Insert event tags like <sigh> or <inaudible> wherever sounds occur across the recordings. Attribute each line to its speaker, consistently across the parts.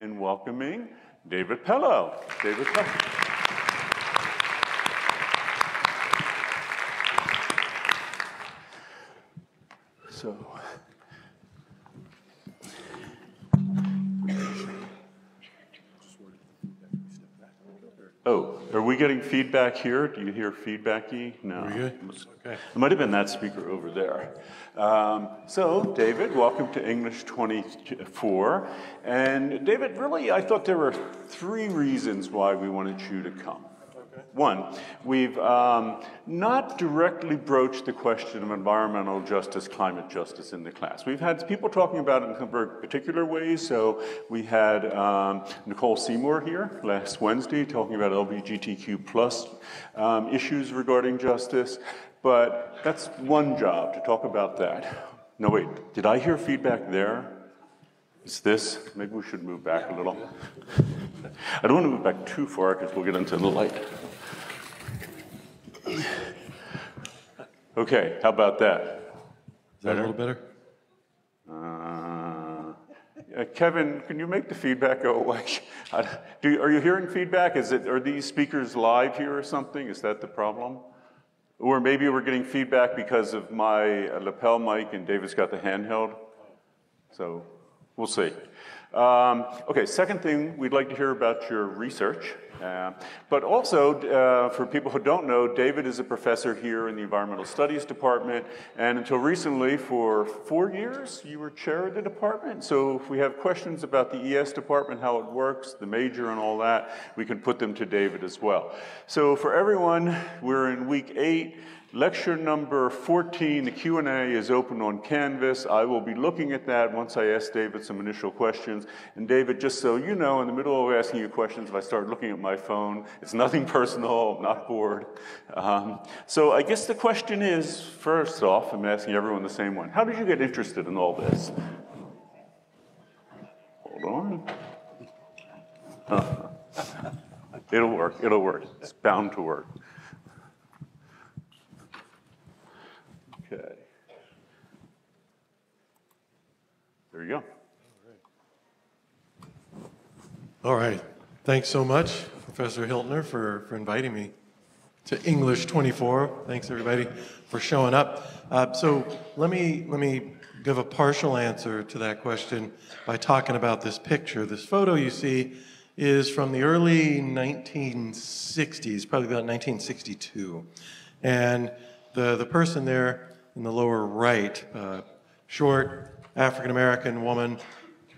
Speaker 1: and welcoming David Pellow. David Pellow. So, we getting feedback here? Do you hear feedbacky? No.
Speaker 2: Are we good? Okay.
Speaker 1: It might have been that speaker over there. Um, so, David, welcome to English 24. And David, really, I thought there were three reasons why we wanted you to come. One, we've um, not directly broached the question of environmental justice, climate justice in the class. We've had people talking about it in very particular ways. So we had um, Nicole Seymour here last Wednesday talking about LGBTQ plus um, issues regarding justice. But that's one job to talk about that. No, wait, did I hear feedback there? Is this? Maybe we should move back a little. I don't want to move back too far because we'll get into the light. Okay, how about that?
Speaker 2: Is that a little better?
Speaker 1: Uh, uh, Kevin, can you make the feedback <laughs> go away? Do, are you hearing feedback? Is it, are these speakers live here or something? Is that the problem? Or maybe we're getting feedback because of my uh, lapel mic and David's got the handheld. So we'll see. Um, okay, second thing, we'd like to hear about your research. Uh, but also, uh, for people who don't know, David is a professor here in the Environmental Studies Department, and until recently, for four years, you were chair of the department. So if we have questions about the ES department, how it works, the major and all that, we can put them to David as well. So for everyone, we're in week eight. Lecture number 14, the Q&A is open on Canvas. I will be looking at that once I ask David some initial questions. And David, just so you know, in the middle of asking you questions, if I start looking at my phone, it's nothing <laughs> personal, I'm not bored. Um, so I guess the question is, first off, I'm asking everyone the same one. How did you get interested in all this? Hold on. <laughs> it'll work, it'll work. It's bound to work. Okay. There you go.
Speaker 2: All right. Thanks so much, Professor Hiltner, for, for inviting me to English 24. Thanks, everybody, for showing up. Uh, so let me, let me give a partial answer to that question by talking about this picture. This photo you see is from the early 1960s, probably about 1962. And the, the person there in the lower right, uh, short African American woman.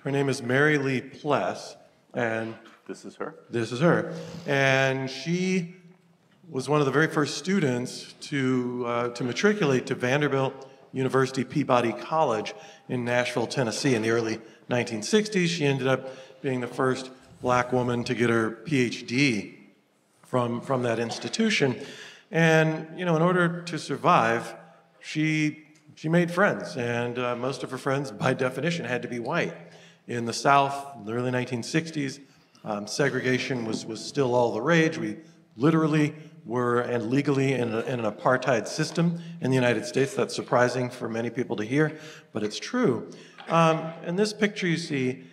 Speaker 2: Her name is Mary Lee Pless, and
Speaker 1: this is her.
Speaker 2: This is her, and she was one of the very first students to uh, to matriculate to Vanderbilt University Peabody College in Nashville, Tennessee, in the early 1960s. She ended up being the first black woman to get her PhD from from that institution. And you know, in order to survive, she, she made friends, and uh, most of her friends, by definition, had to be white. In the South, in the early 1960s, um, segregation was, was still all the rage. We literally were and legally in, a, in, an apartheid system in the United States. That's surprising for many people to hear, but it's true. Um, and this picture you see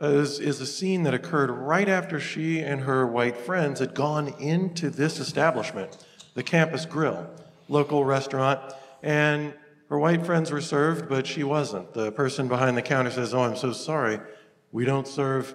Speaker 2: is, is a scene that occurred right after she and her white friends had gone into this establishment, the Campus Grill, local restaurant and her white friends were served, but she wasn't. The person behind the counter says, Oh, I'm so sorry. We don't serve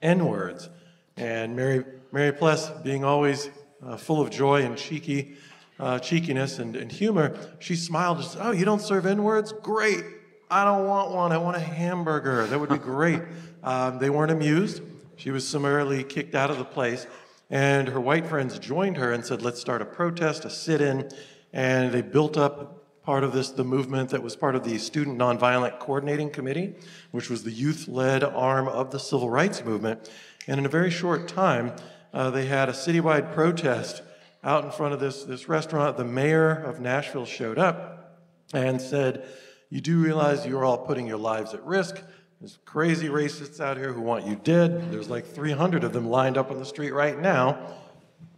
Speaker 2: N words. And Mary, Mary Pless, being always uh, full of joy and cheeky, uh, cheekiness and, and, humor, she smiled and said, Oh, you don't serve N words? Great. I don't want one. I want a hamburger. That would be <laughs> great. um, they weren't amused. She was summarily kicked out of the place. And her white friends joined her and said, Let's start a protest, a sit in. And they built up part of this, the movement that was part of the Student Nonviolent Coordinating Committee, which was the youth led arm of the civil rights movement. And in a very short time, uh, they had a citywide protest out in front of this, this restaurant. The mayor of Nashville showed up and said, You do realize you're all putting your lives at risk. There's crazy racists out here who want you dead. There's like 300 of them lined up on the street right now.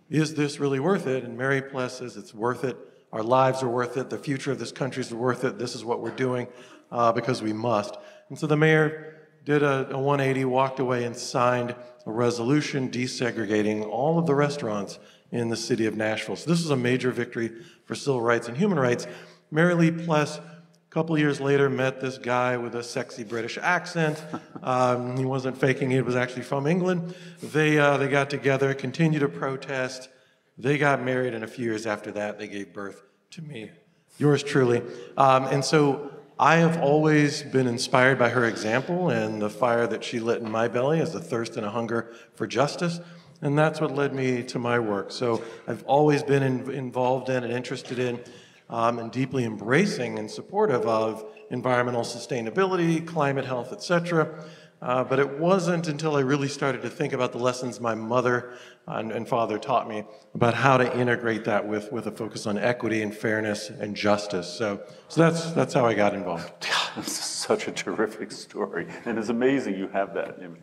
Speaker 2: Is this really worth it? And Mary Pless says it's worth it. Our lives are worth it. The future of this country is worth it. This is what we're doing uh, because we must. And so the mayor did a, a 180, walked away, and signed a resolution desegregating all of the restaurants in the city of Nashville. So this was a major victory for civil rights and human rights. Mary Lee Pless, a couple years later, met this guy with a sexy British accent. <laughs> Um, he wasn't faking, he was actually from England. They, uh, they got together, continued to protest. They got married, and a few years after that, they gave birth to me, yours truly. Um, and so I have always been inspired by her example and the fire that she lit in my belly as a thirst and a hunger for justice. And that's what led me to my work. So I've always been in, involved in and interested in um, and deeply embracing and supportive of environmental sustainability, climate health, etc. Uh, but it wasn't until I really started to think about the lessons my mother and, and, father taught me about how to integrate that with, with a focus on equity and fairness and justice. So, so that's, that's how I got involved. <laughs>
Speaker 1: this is such a terrific story, and it's amazing you have that image.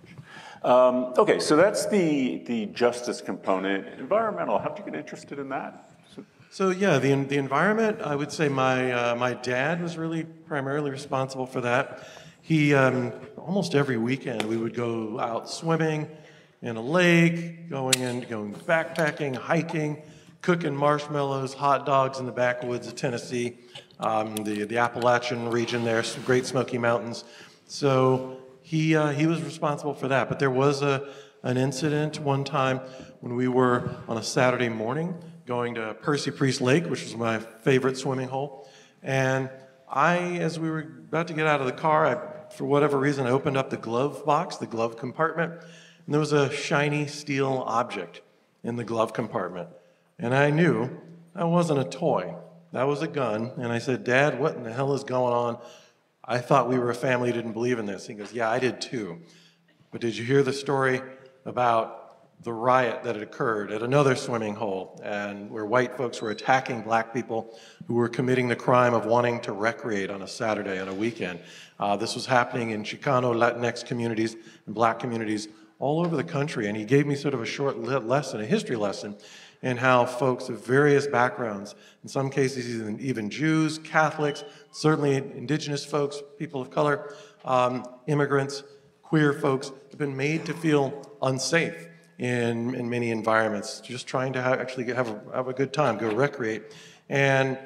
Speaker 1: Um, okay, so that's the, the justice component. Environmental, how did you get interested in that?
Speaker 2: So yeah, the, the environment, I would say my, uh, my dad was really primarily responsible for that. He, um, almost every weekend, we would go out swimming in a lake, going and going backpacking, hiking, cooking marshmallows, hot dogs in the backwoods of Tennessee, um, the, the Appalachian region there, some Great Smoky Mountains. So he, uh, he was responsible for that. But there was a, an incident one time when we were on a Saturday morning going to Percy Priest Lake, which was my favorite swimming hole. And I, as we were about to get out of the car, I, for whatever reason, I opened up the glove box, the glove compartment, and there was a shiny steel object in the glove compartment. And I knew that wasn't a toy, that was a gun. And I said, Dad, what in the hell is going on? I thought we were a family who didn't believe in this. He goes, Yeah, I did too. But did you hear the story about the riot that had occurred at another swimming hole and where white folks were attacking black people who were committing the crime of wanting to recreate on a Saturday on a weekend. Uh, this was happening in Chicano, Latinx communities and black communities all over the country. And he gave me sort of a short lesson, a history lesson, in how folks of various backgrounds, in some cases even, Jews, Catholics, certainly indigenous folks, people of color, um, immigrants, queer folks, have been made to feel unsafe in, in many environments, just trying to have, actually have a, have a good time, go recreate. And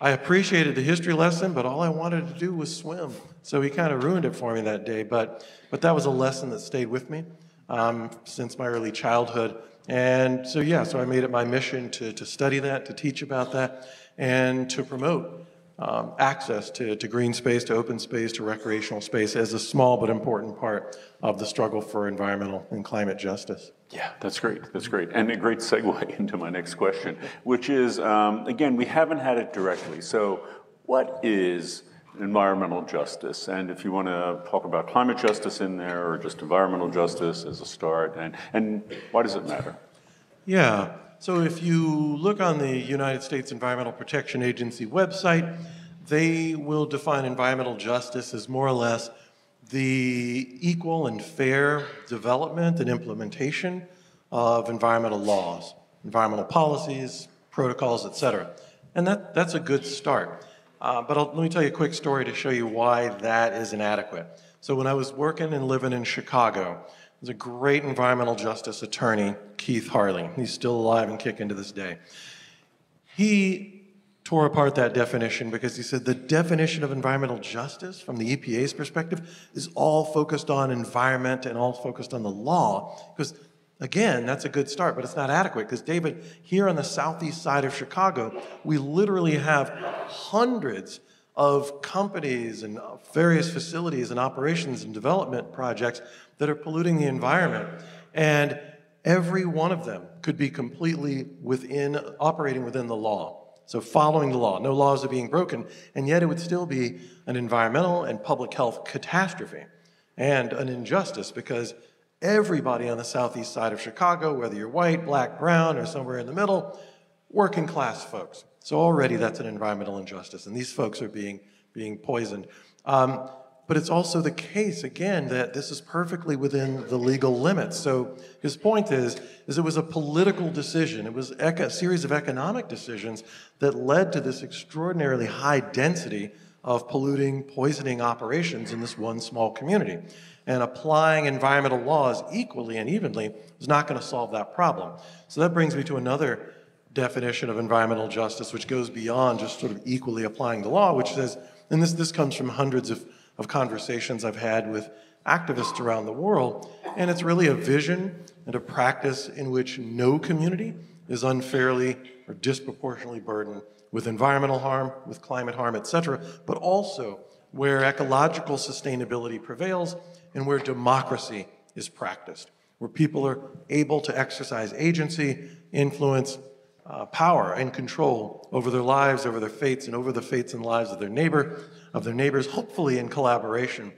Speaker 2: I appreciated the history lesson, but all I wanted to do was swim. So he kind of ruined it for me that day. But, but that was a lesson that stayed with me um, since my early childhood. And so, yeah, so I made it my mission to, to study that, to teach about that, and to promote um, access to, to green space, to open space, to recreational space as a small but important part of the struggle for environmental and climate justice.
Speaker 1: Yeah, that's great. That's great. And a great segue <laughs> into my next question, which is um, again, we haven't had it directly. So, what is environmental justice? And if you want to talk about climate justice in there or just environmental justice as a start, and, and why does it matter?
Speaker 2: Yeah. So if you look on the United States Environmental Protection Agency website, they will define environmental justice as more or less the equal and fair development and implementation of environmental laws, environmental policies, protocols, et cetera. And that, that's a good start. Uh, but I'll, let me tell you a quick story to show you why that is inadequate. So when I was working and living in Chicago, there's a great environmental justice attorney, Keith Harley. He's still alive and kicking to this day. He tore apart that definition because he said the definition of environmental justice from the EPA's perspective is all focused on environment and all focused on the law. Because again, that's a good start, but it's not adequate. Because, David, here on the southeast side of Chicago, we literally have hundreds of companies and uh, various facilities and operations and development projects that are polluting the environment. And every one of them could be completely within, operating within the law. So following the law, no laws are being broken, and yet it would still be an environmental and public health catastrophe and an injustice because everybody on the southeast side of Chicago, whether you're white, black, brown, or somewhere in the middle, working class folks. So already that's an environmental injustice, and these folks are being, being poisoned. Um, but it's also the case, again, that this is perfectly within the legal limits. So his point is, is it was a political decision. It was a series of economic decisions that led to this extraordinarily high density of polluting, poisoning operations in this one small community. And applying environmental laws equally and evenly is not going to solve that problem. So that brings me to another definition of environmental justice, which goes beyond just sort of equally applying the law, which says, and this, this comes from hundreds of, of conversations I've had with activists around the world, and it's really a vision and a practice in which no community is unfairly or disproportionately burdened with environmental harm, with climate harm, et cetera, but also where ecological sustainability prevails and where democracy is practiced, where people are able to exercise agency, influence, uh, power and control over their lives, over their fates, and over the fates and lives of their neighbor, of their neighbors, hopefully in collaboration.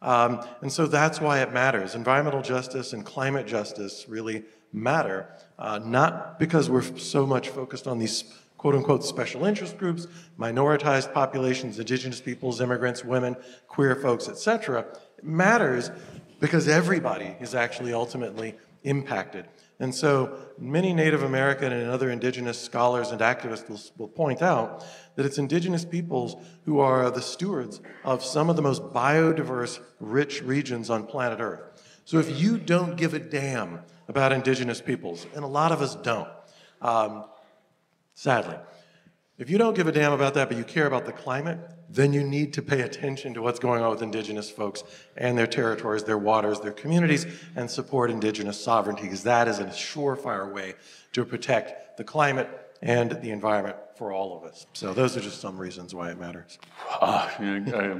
Speaker 2: Um, and so that's why it matters. Environmental justice and climate justice really matter, uh, not because we're so much focused on these quote unquote special interest groups, minoritized populations, indigenous peoples, immigrants, women, queer folks, etc. Matters because everybody is actually ultimately impacted. And so many Native American and other indigenous scholars and activists will, will, point out that it's indigenous peoples who are the stewards of some of the most biodiverse, rich regions on planet Earth. So if you don't give a damn about indigenous peoples, and a lot of us don't, um, sadly, if you don't give a damn about that, but you care about the climate, then you need to pay attention to what's going on with indigenous folks and their territories, their waters, their communities, and support indigenous sovereignty, because that is a surefire way to protect the climate and the environment for all of us. So those are just some reasons why it matters.
Speaker 1: Uh,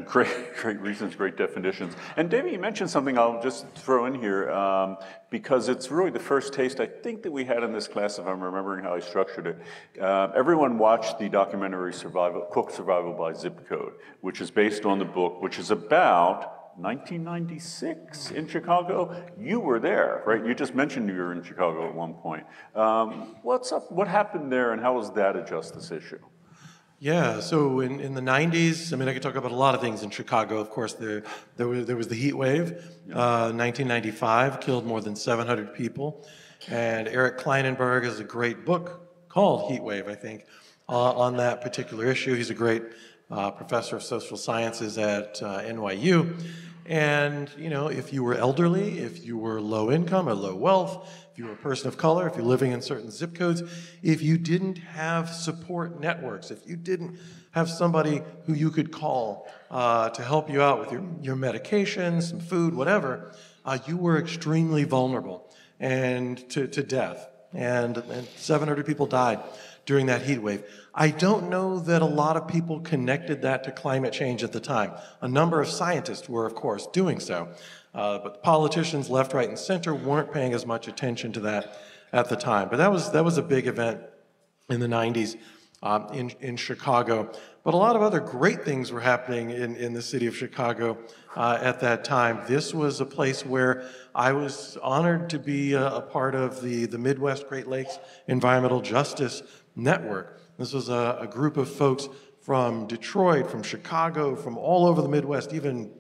Speaker 1: great, <laughs> great reasons, great definitions. And David, you mentioned something I'll just throw in here um, because it's really the first taste I think that we had in this class, if I'm remembering how I structured it. Uh, everyone watched the documentary Survival, Cooked Survival by Zip Code, which is based on the book, which is about 1996 in Chicago. You were there, right? You just mentioned you were in Chicago at one point. Um, what's up? What happened there, and how was that a justice issue?
Speaker 2: Yeah, so in, in the 90s, I mean, I could talk about a lot of things in Chicago. Of course, there, there, was, there was the heat wave. Uh, 1995 killed more than 700 people. And Eric Klinenberg has a great book called Heat Wave, I think, uh, on that particular issue. He's a great uh, professor of social sciences at uh, NYU. And, you know, if you were elderly, if you were low income or low wealth, if you were a person of color, if you're living in certain zip codes, if you didn't have support networks, if you didn't have somebody who you could call uh, to help you out with your, your medications, some food, whatever, uh, you were extremely vulnerable and to, to death. And, and 700 people died during that heat wave. I don't know that a lot of people connected that to climate change at the time. A number of scientists were, of course, doing so. Uh, but politicians left, right, and center weren't paying as much attention to that at the time. But that was, that was a big event in the 90s um, in, in Chicago. But a lot of other great things were happening in, in the city of Chicago uh, at that time. This was a place where I was honored to be a, a part of the, the Midwest Great Lakes Environmental Justice Network. This was a, a group of folks from Detroit, from Chicago, from all over the Midwest, even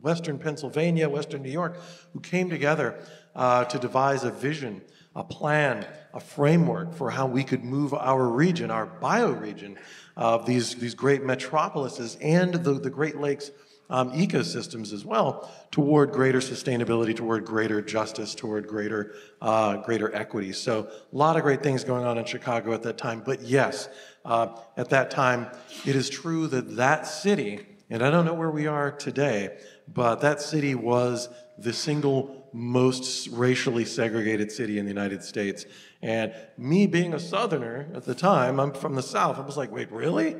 Speaker 2: Western Pennsylvania, Western New York, who came together uh, to devise a vision, a plan, a framework for how we could move our region, our bioregion, of uh, these, these great metropolises and the, the Great Lakes um, ecosystems as well toward greater sustainability, toward greater justice, toward greater, uh, greater equity. So a lot of great things going on in Chicago at that time. But yes, uh, at that time, it is true that that city, and I don't know where we are today, but that city was the single most racially segregated city in the United States. And me being a Southerner at the time, I'm from the South, I was like, wait, really?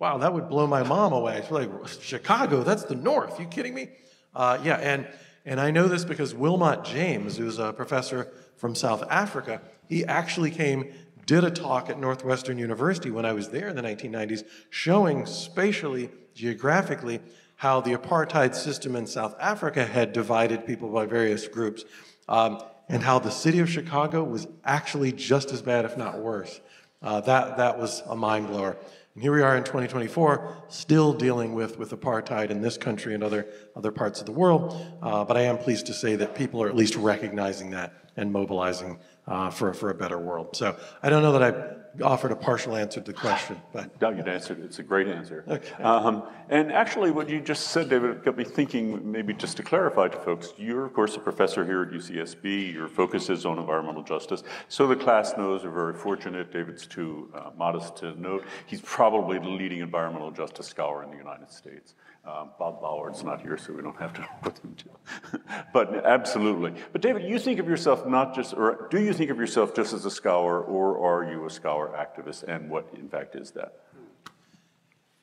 Speaker 2: Wow, that would blow my mom away. She's like, Chicago, that's the North. You kidding me? Uh, yeah, and, and I know this because Wilmot James, who's a professor from South Africa, he actually came, did a talk at Northwestern University when I was there in the 1990s, showing spatially, geographically, how the apartheid system in South Africa had divided people by various groups, um, and how the city of Chicago was actually just as bad, if not worse. Uh, that, that was a mind blower. And here we are in 2024, still dealing with, with apartheid in this country and other, other parts of the world. Uh, but I am pleased to say that people are at least recognizing that and mobilizing uh, for, for a better world. So I don't know that I offered a partial answer to the question, but.
Speaker 1: No, you answered it. It's a great answer. Um, and actually, what you just said, David, got me thinking, maybe just to clarify to folks, you're, of course, a professor here at UCSB. Your focus is on environmental justice. So the class knows we're very fortunate. David's too uh, modest to note. He's probably the leading environmental justice scholar in the United States. Um, Bob Bullard's not here, so we don't have to <laughs> put him to. <laughs> but absolutely. But David, you think of yourself not just, or do you think of yourself just as a scholar, or are you a scholar activist? And what, in fact, is that?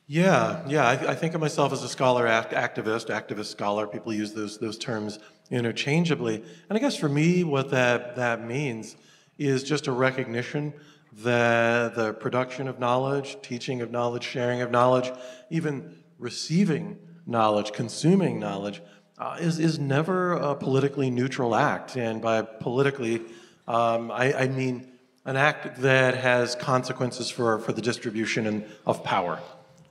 Speaker 2: Yeah, yeah. I, I think of myself as a scholar act, activist, activist scholar. People use those those terms interchangeably. And I guess for me, what that that means is just a recognition that the production of knowledge, teaching of knowledge, sharing of knowledge, even receiving knowledge, consuming knowledge, uh, is, is never a politically neutral act. And by politically, um, I, I, mean an act that has consequences for, for the distribution of power,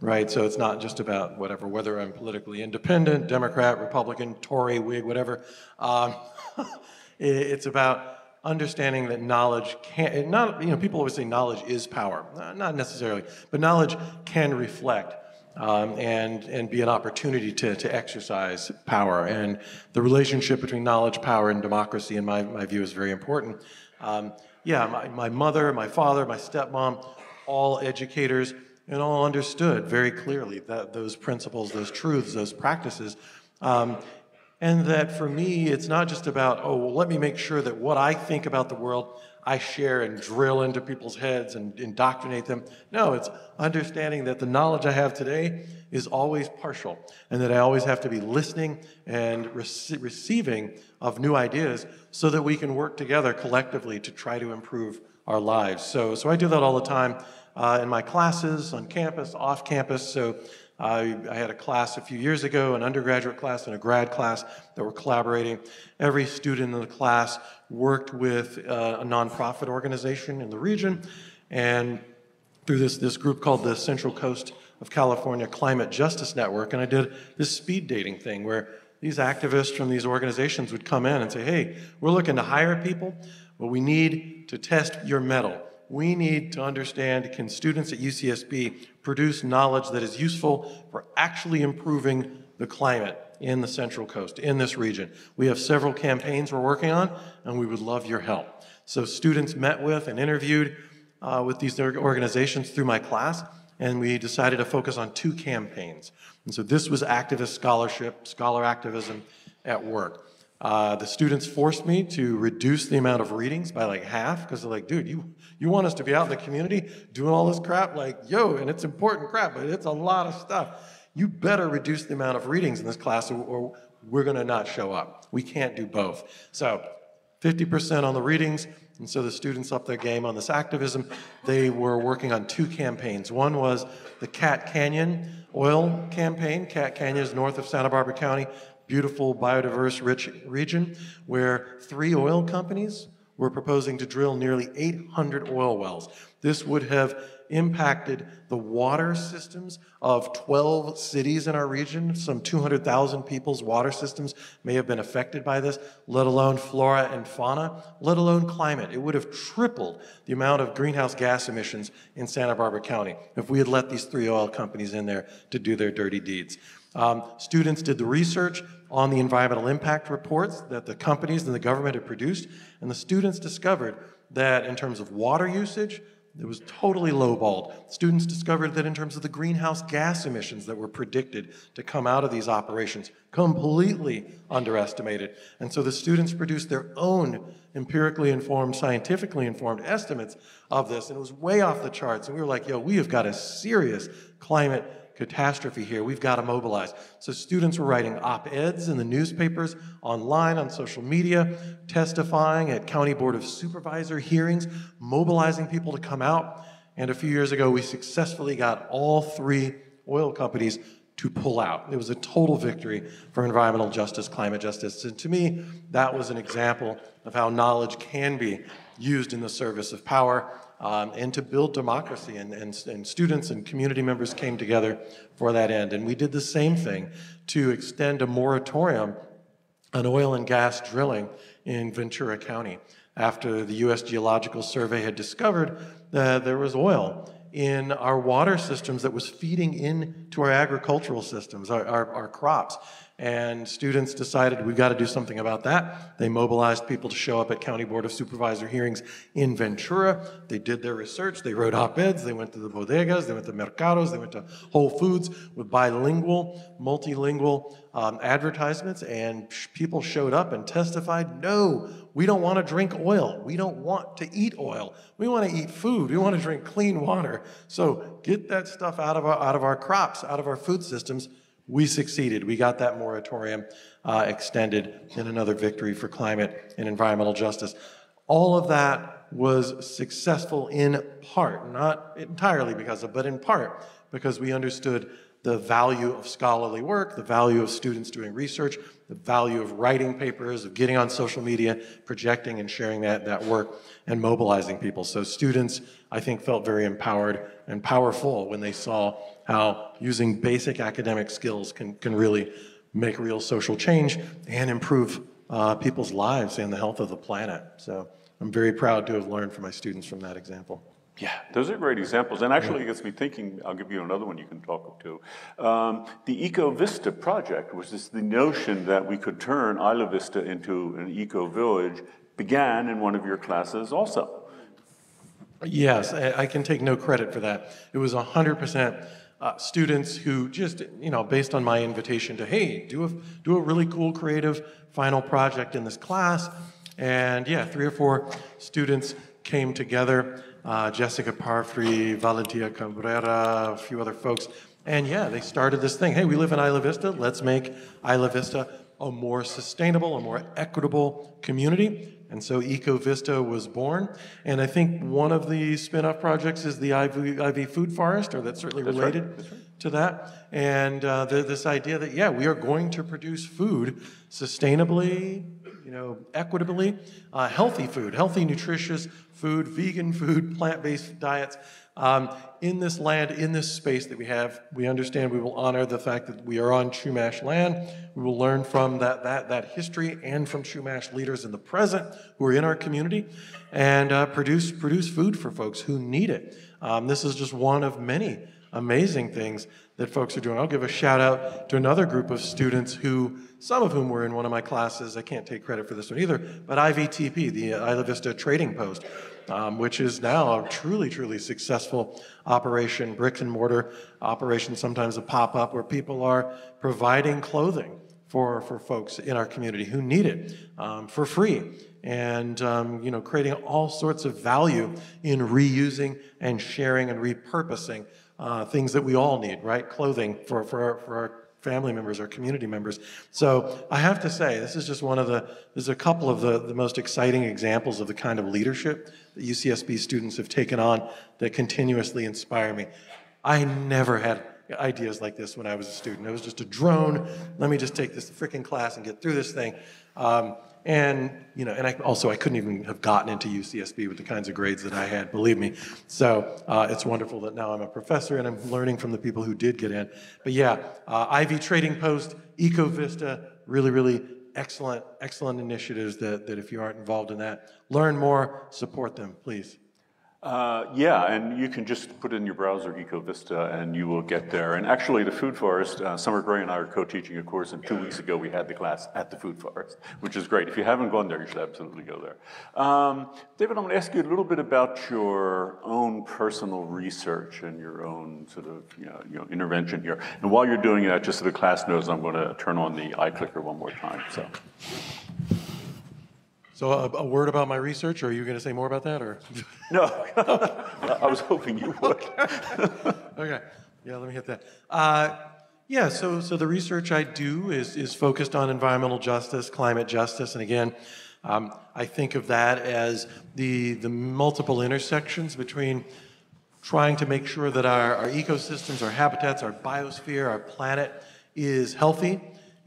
Speaker 2: right? So it's not just about whatever, whether I'm politically independent, Democrat, Republican, Tory, Whig, whatever. Um, <laughs> it's about understanding that knowledge can not you know people always say knowledge is power not necessarily but knowledge can reflect um, and, and be an opportunity to, to exercise power. And the relationship between knowledge, power, and democracy, in my, my view, is very important. Um, yeah, my, my mother, my father, my stepmom, all educators, and all understood very clearly that those principles, those truths, those practices. Um, and that for me, it's not just about, oh, well, let me make sure that what I think about the world I share and drill into people's heads and indoctrinate them. No, it's understanding that the knowledge I have today is always partial and that I always have to be listening and rec- receiving of new ideas so that we can work together collectively to try to improve our lives. So, so I do that all the time uh, in my classes, on campus, off campus. So I, I, had a class a few years ago, an undergraduate class and a grad class that were collaborating. Every student in the class worked with uh, a nonprofit organization in the region, and through this, this group called the Central Coast of California Climate Justice Network, and I did this speed dating thing where these activists from these organizations would come in and say, hey, we're looking to hire people, but we need to test your mettle we need to understand can students at UCSB produce knowledge that is useful for actually improving the climate in the Central Coast, in this region. We have several campaigns we're working on, and we would love your help. So students met with and interviewed uh, with these organizations through my class, and we decided to focus on two campaigns. And so this was activist scholarship, scholar activism at work. Uh, the students forced me to reduce the amount of readings by like half because they're like, dude, you, you want us to be out in the community doing all this crap? Like, yo, and it's important crap, but it's a lot of stuff. You better reduce the amount of readings in this class or, or we're going to not show up. We can't do both. So 50% on the readings, and so the students up their game on this activism. They were working on two campaigns. One was the Cat Canyon oil campaign. Cat Canyon is north of Santa Barbara County beautiful, biodiverse, rich region where three oil companies were proposing to drill nearly 800 oil wells. This would have impacted the water systems of 12 cities in our region. Some 200,000 people's water systems may have been affected by this, let alone flora and fauna, let alone climate. It would have tripled the amount of greenhouse gas emissions in Santa Barbara County if we had let these three oil companies in there to do their dirty deeds. Um, students did the research on the environmental impact reports that the companies and the government had produced, and the students discovered that in terms of water usage, it was totally lowballed. Students discovered that in terms of the greenhouse gas emissions that were predicted to come out of these operations, completely underestimated. And so the students produced their own empirically informed, scientifically informed estimates of this, and it was way off the charts. And we were like, yo, we have got a serious climate catastrophe here. We've got to mobilize. So students were writing op-eds in the newspapers, online, on social media, testifying at County Board of Supervisor hearings, mobilizing people to come out. And a few years ago, we successfully got all three oil companies to pull out. It was a total victory for environmental justice, climate justice. And to me, that was an example of how knowledge can be used in the service of power um, and to build democracy. And, and, and students and community members came together for that end. And we did the same thing to extend a moratorium on oil and gas drilling in Ventura County after the U.S. Geological Survey had discovered that there was oil in our water systems that was feeding into our agricultural systems, our, our, our crops. And students decided we've got to do something about that. They mobilized people to show up at County Board of Supervisor hearings in Ventura. They did their research. They wrote op-eds. They went to the bodegas. They went to mercados. They went to Whole Foods with bilingual, multilingual um, advertisements. And people showed up and testified, no, we don't want to drink oil. We don't want to eat oil. We want to eat food. We want to drink clean water. So get that stuff out of our, out of our crops, out of our food systems we succeeded. We got that moratorium uh, extended in another victory for climate and environmental justice. All of that was successful in part, not entirely because of, but in part because we understood the value of scholarly work, the value of students doing research, the value of writing papers, of getting on social media, projecting and sharing that, that work, and mobilizing people. So students, I think, felt very empowered and powerful when they saw how using basic academic skills can, can really make real social change and improve uh, people's lives and the health of the planet. So I'm very proud to have learned from my students from that example.
Speaker 1: Yeah, those are great examples. And actually, it gets me thinking, I'll give you another one you can talk to. Um, the Eco Vista project, which is the notion that we could turn Isla Vista into an eco village, began in one of your classes also.
Speaker 2: Yes, I can take no credit for that. It was 100% uh, students who just, you know, based on my invitation to, hey, do a, do a really cool, creative final project in this class. And yeah, three or four students came together uh, Jessica Parfrey, Valentia Cabrera, a few other folks. And yeah, they started this thing. Hey, we live in Isla Vista. Let's make Isla Vista a more sustainable, a more equitable community. And so Eco Vista was born. And I think one of the spin off projects is the IV, IV Food Forest, or that's certainly that's related right. right. to that. And uh, the, this idea that, yeah, we are going to produce food sustainably, you know, equitably, uh, healthy food, healthy, nutritious food, vegan food, plant-based diets. Um, in this land, in this space that we have, we understand we will honor the fact that we are on Chumash land. We will learn from that, that, that history and from Chumash leaders in the present who are in our community and uh, produce, produce food for folks who need it. Um, this is just one of many amazing things that folks are doing. I'll give a shout out to another group of students who, some of whom were in one of my classes. I can't take credit for this one either, but IVTP, the Isla Vista Trading Post, um, which is now a truly, truly successful operation, bricks and mortar operation, sometimes a pop up where people are providing clothing for, for folks in our community who need it um, for free and um, you know creating all sorts of value in reusing and sharing and repurposing uh, things that we all need, right? Clothing for, for, for our family members, our community members. So I have to say, this is just one of the, there's a couple of the, the most exciting examples of the kind of leadership that UCSB students have taken on that continuously inspire me. I never had ideas like this when I was a student. It was just a drone. Let me just take this freaking class and get through this thing. Um, and, you know, and I, also I couldn't even have gotten into UCSB with the kinds of grades that I had, believe me. So uh, it's wonderful that now I'm a professor and I'm learning from the people who did get in. But yeah, uh, IV Trading Post, EcoVista, really, really excellent, excellent initiatives that, that if you aren't involved in that, learn more, support them, please.
Speaker 1: Uh, yeah, and you can just put in your browser EcoVista and you will get there. And actually, the Food Forest, uh, Summer Gray and I are co-teaching a course, and two weeks ago we had the class at the Food Forest, which is great. If you haven't gone there, you should absolutely go there. Um, David, I'm going to ask you a little bit about your own personal research and your own sort of you know, you know, intervention here. And while you're doing that, just so the class knows, I'm going to turn on the iClicker one more time. So.
Speaker 2: So a, a, word about my research, or are you going to say more about that, or? <laughs>
Speaker 1: no, <laughs> I was hoping you would. <laughs>
Speaker 2: okay, yeah, let me hit that. Uh, yeah, so so the research I do is is focused on environmental justice, climate justice, and again, um, I think of that as the the multiple intersections between trying to make sure that our, our ecosystems, our habitats, our biosphere, our planet is healthy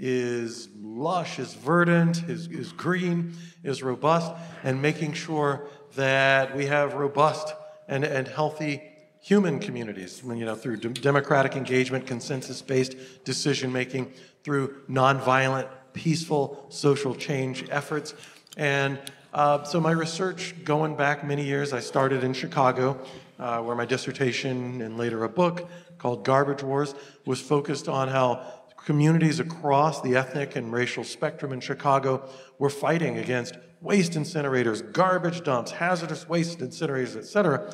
Speaker 2: is lush, is verdant, is, is green, is robust, and making sure that we have robust and, and healthy human communities, you know, through democratic engagement, consensus-based decision-making, through nonviolent, peaceful social change efforts, And uh, so my research going back many years, I started in Chicago, uh, where my dissertation and later a book called Garbage Wars was focused on how communities across the ethnic and racial spectrum in Chicago were fighting against waste incinerators, garbage dumps, hazardous waste incinerators, et cetera,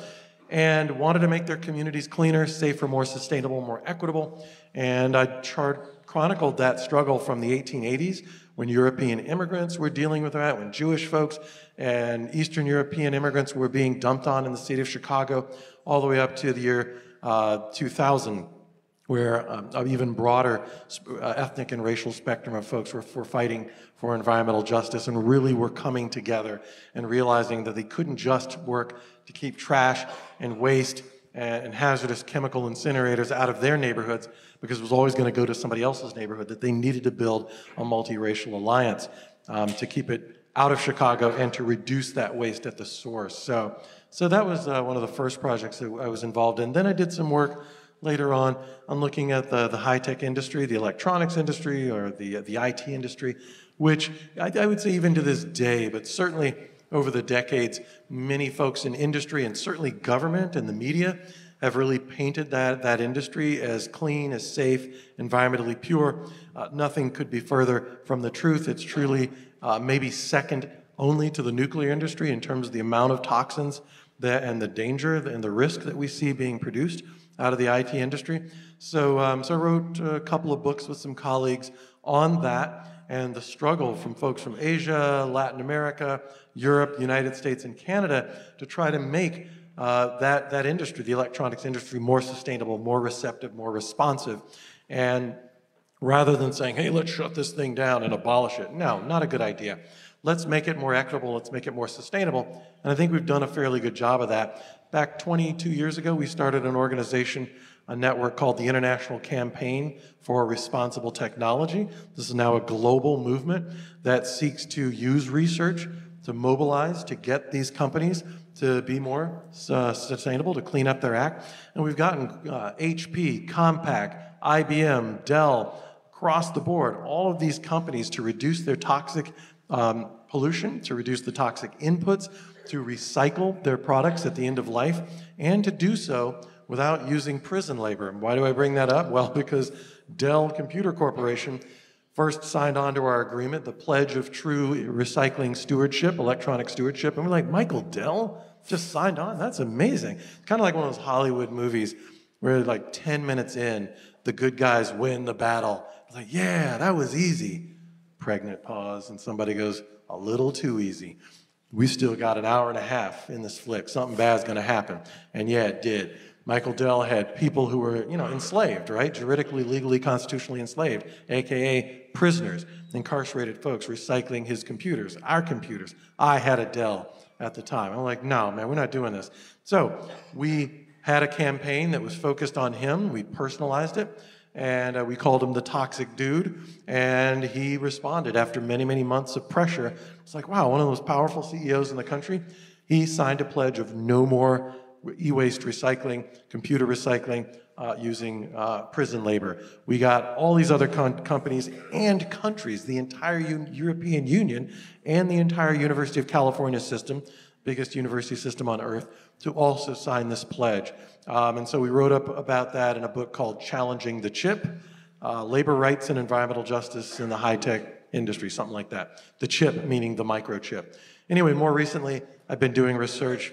Speaker 2: and wanted to make their communities cleaner, safer, more sustainable, more equitable. And I chart, chronicled that struggle from the 1880s when European immigrants were dealing with that, when Jewish folks and Eastern European immigrants were being dumped on in the city of Chicago, all the way up to the year uh, 2000 where um, an even broader uh, ethnic and racial spectrum of folks were, were fighting for environmental justice and really were coming together and realizing that they couldn't just work to keep trash and waste and, and hazardous chemical incinerators out of their neighborhoods because it was always going to go to somebody else's neighborhood, that they needed to build a multiracial alliance um, to keep it out of Chicago and to reduce that waste at the source. So, so that was uh, one of the first projects that I was involved in. Then I did some work later on on looking at the, the high-tech industry, the electronics industry, or the, the IT industry, which I, I would say even to this day, but certainly over the decades, many folks in industry and certainly government and the media have really painted that, that industry as clean, as safe, environmentally pure. Uh, nothing could be further from the truth. It's truly uh, maybe second only to the nuclear industry in terms of the amount of toxins that, and the danger and the risk that we see being produced out of the IT industry. So, um, so I wrote a couple of books with some colleagues on that and the struggle from folks from Asia, Latin America, Europe, United States, and Canada to try to make uh, that, that industry, the electronics industry, more sustainable, more receptive, more responsive. And rather than saying, hey, let's shut this thing down and abolish it, no, not a good idea. Let's make it more equitable, let's make it more sustainable. And I think we've done a fairly good job of that. Back 22 years ago, we started an organization, a network called the International Campaign for Responsible Technology. This is now a global movement that seeks to use research to mobilize, to get these companies to be more uh, sustainable, to clean up their act. And we've gotten uh, HP, Compaq, IBM, Dell, across the board, all of these companies to reduce their toxic um, pollution, to reduce the toxic inputs, to recycle their products at the end of life, and to do so without using prison labor. Why do I bring that up? Well, <laughs> because Dell Computer Corporation first signed on to our agreement, the Pledge of True Recycling Stewardship, Electronic Stewardship, and we're like, Michael Dell just signed on? That's amazing. It's kind of like one of those Hollywood movies where, like, 10 minutes in, the good guys win the battle. Like, yeah, that was easy. Pregnant pause, and somebody goes, a little too easy. We still got an hour and a half in this flick. Something bad's going to happen. And yeah, it did. Michael Dell had people who were, you know, enslaved, right? Juridically, legally, constitutionally enslaved, aka prisoners, incarcerated folks recycling his computers, our computers. I had a Dell at the time. I'm like, no, man, we're not doing this. So we had a campaign that was focused on him. We personalized it, and uh, we called him the toxic dude. And he responded after many, many months of pressure. It's like, wow, one of the most powerful CEOs in the country. He signed a pledge of no more e-waste recycling, computer recycling, uh, using uh, prison labor. We got all these other companies and countries, the entire U European Union and the entire University of California system, biggest university system on earth, to also sign this pledge. Um, and so we wrote up about that in a book called Challenging the Chip, uh, Labor Rights and Environmental Justice in the High-Tech Industry, something like that. The chip meaning the microchip. Anyway, more recently, I've been doing research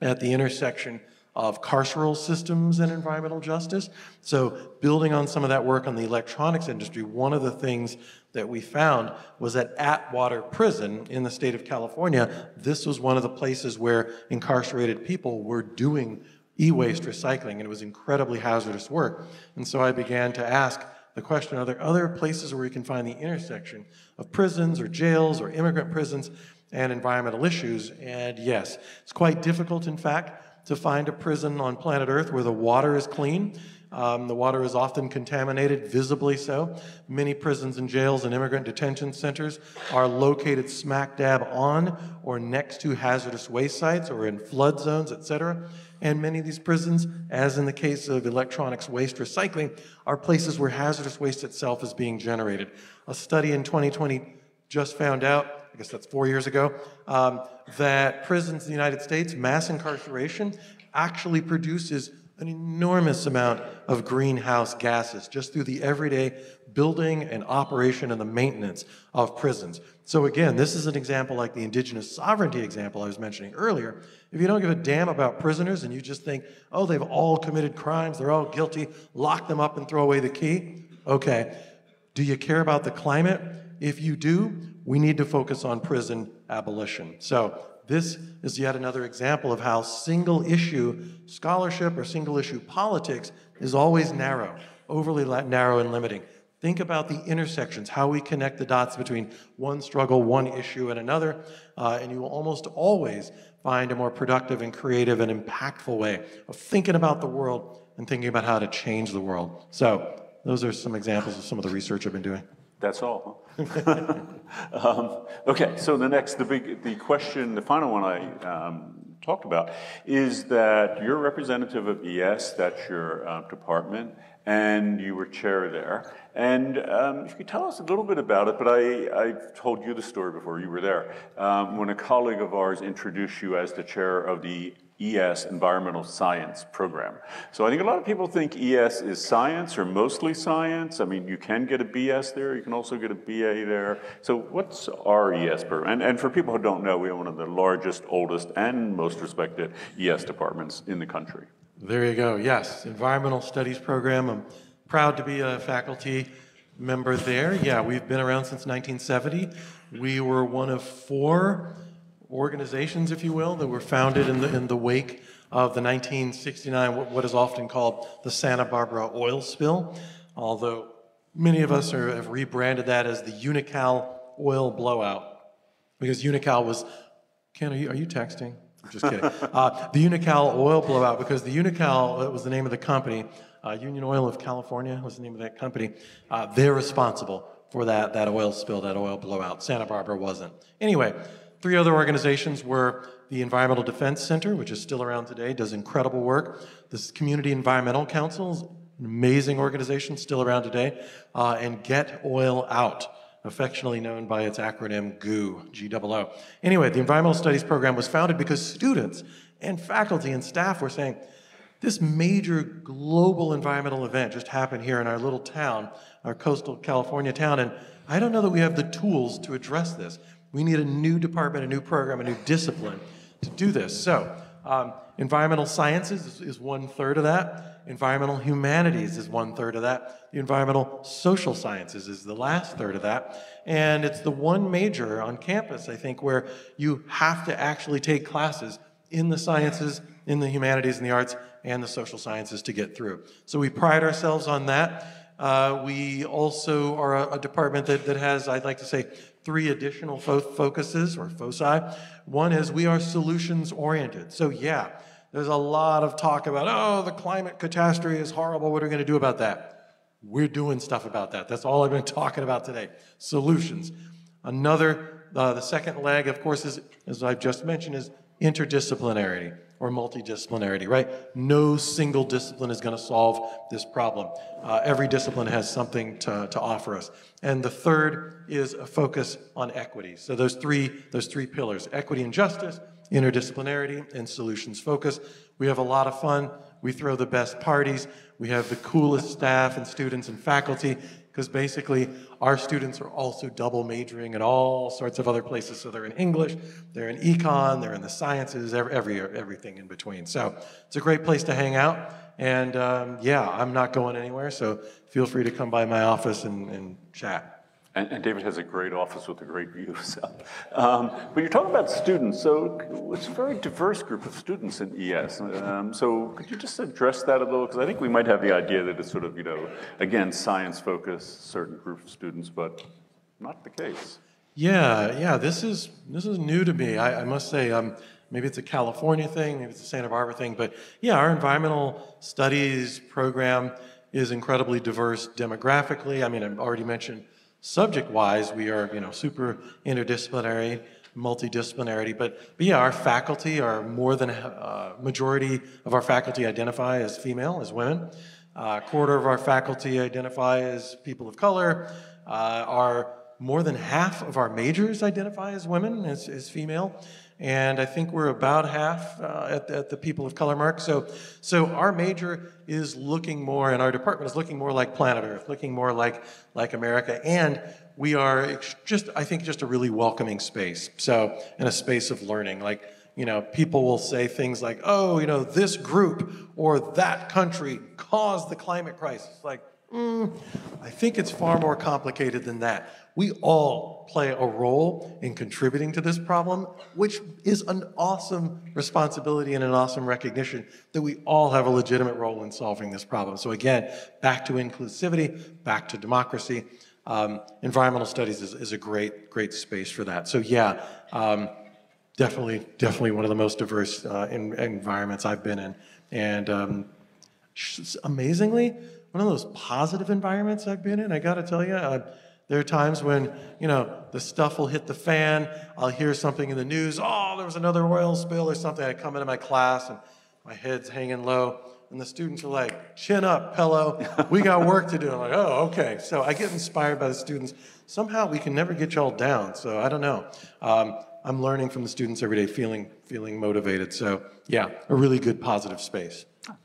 Speaker 2: at the intersection of carceral systems and environmental justice. So building on some of that work on the electronics industry, one of the things that we found was that Atwater Prison in the state of California, this was one of the places where incarcerated people were doing e-waste recycling, and it was incredibly hazardous work. And so I began to ask the question, are there other places where we can find the intersection of prisons or jails or immigrant prisons and environmental issues. And yes, it's quite difficult, in fact, to find a prison on planet Earth where the water is clean. Um, the water is often contaminated, visibly so. Many prisons and jails and immigrant detention centers are located smack dab on or next to hazardous waste sites or in flood zones, etc. And many of these prisons, as in the case of electronics waste recycling, are places where hazardous waste itself is being generated. A study in 2020 just found out I guess that's four years ago, um, that prisons in the United States, mass incarceration, actually produces an enormous amount of greenhouse gases just through the everyday building and operation and the maintenance of prisons. So again, this is an example like the indigenous sovereignty example I was mentioning earlier. If you don't give a damn about prisoners and you just think, oh, they've all committed crimes, they're all guilty, lock them up and throw away the key, okay. Do you care about the climate? If you do, we need to focus on prison abolition. So this is yet another example of how single issue scholarship or single issue politics is always narrow, overly narrow and limiting. Think about the intersections, how we connect the dots between one struggle, one issue, and another, uh, and you will almost always find a more productive and creative and impactful way of thinking about the world and thinking about how to change the world. So, those are some examples of some of the research I've been doing.
Speaker 1: That's all. <laughs> um, okay, so the next, the big, the question, the final one I um, talked about is that you're representative of ES, that's your uh, department, and you were chair there. And um, if you could tell us a little bit about it, but I, I've told you the story before, you were there. Um, when a colleague of ours introduced you as the chair of the ES Environmental Science program. So I think a lot of people think ES is science or mostly science. I mean, you can get a BS there, you can also get a BA there. So what's our ES program? And, and for people who don't know, we have one of the largest, oldest, and most respected ES departments in the country.
Speaker 2: There you go. Yes, Environmental Studies program. I'm proud to be a faculty member there. Yeah, we've been around since 1970. We were one of four organizations, if you will, that were founded in the, in the wake of the 1969, what, what is often called the Santa Barbara oil spill, although many of us are, have rebranded that as the Unocal oil blowout, because Unocal was, Ken, are you, are you texting? I'm just kidding. <laughs> uh, the Unocal oil blowout, because the Unocal was the name of the company, uh, Union Oil of California was the name of that company. Uh, they're responsible for that, that oil spill, that oil blowout. Santa Barbara wasn't. Anyway, Three other organizations were the Environmental Defense Center, which is still around today, does incredible work. This Community Environmental Council, an amazing organization, still around today. Uh, and Get Oil Out, affectionately known by its acronym GOO, G-O-O. Anyway, the Environmental Studies program was founded because students and faculty and staff were saying, this major global environmental event just happened here in our little town, our coastal California town, and I don't know that we have the tools to address this. We need a new department, a new program, a new discipline to do this. So, um, environmental sciences is, is one third of that. Environmental humanities is one third of that. The environmental social sciences is the last third of that. And it's the one major on campus, I think, where you have to actually take classes in the sciences, in the humanities and the arts, and the social sciences to get through. So we pride ourselves on that. Uh, we also are a, a, department that, that has, I'd like to say, three additional fo- focuses or foci. One is we are solutions oriented. So, yeah, there's a lot of talk about, oh, the climate catastrophe is horrible. What are we going to do about that? We're doing stuff about that. That's all I've been <laughs> talking about today solutions. Another, uh, the second leg, of course, is, as I've just mentioned, is interdisciplinarity or multidisciplinarity, right? No single discipline is going to solve this problem. Uh, every discipline has something to, to offer us. And the third is a focus on equity. So those three, those three pillars, equity and justice, interdisciplinarity, and solutions focus. We have a lot of fun. We throw the best parties. We have the coolest staff and students and faculty because basically our students are also double majoring in all sorts of other places. So they're in English, they're in econ, they're in the sciences, every, everything in between. So it's a great place to hang out. And um, yeah, I'm not going anywhere, so feel free to come by my office and, and chat.
Speaker 1: And, and, David has a great office with a great view. <laughs> So. Um, but you're talking about students, so it's a very diverse group of students in ES. Um, so could you just address that a little? Because I think we might have the idea that it's sort of, you know, again, science focused, certain group of students, but not the case.
Speaker 2: Yeah, yeah, this is this is new to me. I, I must say, um, maybe it's a California thing, maybe it's a Santa Barbara thing, but yeah, our environmental studies program is incredibly diverse demographically. I mean, I've already mentioned subject-wise, we are, you know, super interdisciplinary, multidisciplinarity. But, but yeah, our faculty are more than uh, majority of our faculty identify as female, as women. Uh, a quarter of our faculty identify as people of color. Uh, our more than half of our majors identify as women, as, as female. And I think we're about half uh, at, at, the people of color mark. So, so our major is looking more, and our department is looking more like planet Earth, looking more like, like America. And we are just, I think, just a really welcoming space. So, in a space of learning. Like, you know, people will say things like, oh, you know, this group or that country caused the climate crisis. Like, mm, I think it's far more complicated than that. We all play a role in contributing to this problem, which is an awesome responsibility and an awesome recognition that we all have a legitimate role in solving this problem. So, again, back to inclusivity, back to democracy. Um, environmental studies is, is, a great, great space for that. So, yeah. Um, definitely, definitely one of the most diverse uh, in, environments I've been in. And um, amazingly, one of those positive environments I've been in, I gotta tell you. Uh, there are times when, you know, the stuff will hit the fan. I'll hear something in the news. Oh, there was another oil spill or something. I come into my class and my head's hanging low. And the students are like, chin up, Pellow. We got work to do. I'm like, oh, okay. So I get inspired by the students. Somehow we can never get y'all down. So I don't know. Um, I'm learning from the students every day, feeling feeling motivated. So yeah, a really good positive space,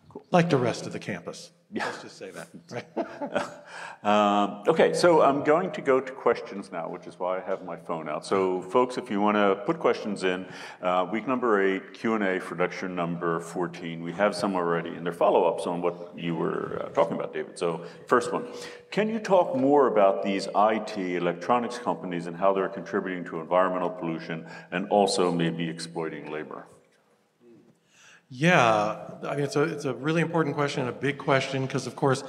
Speaker 2: cool. like the rest of the campus. Yeah. Let's just say that. <laughs>
Speaker 1: Um, okay, so I'm going to go to questions now, which is why I have my phone out. So, folks, if you want to put questions in, uh, week number eight, Q&A for lecture number 14, we have some already, and they're follow-ups on what you were uh, talking about, David. So, first one, can you talk more about these IT electronics companies and how they're contributing to environmental pollution and also maybe exploiting labor?
Speaker 2: Yeah, I mean, it's a, it's a really important question and a big question because, of course,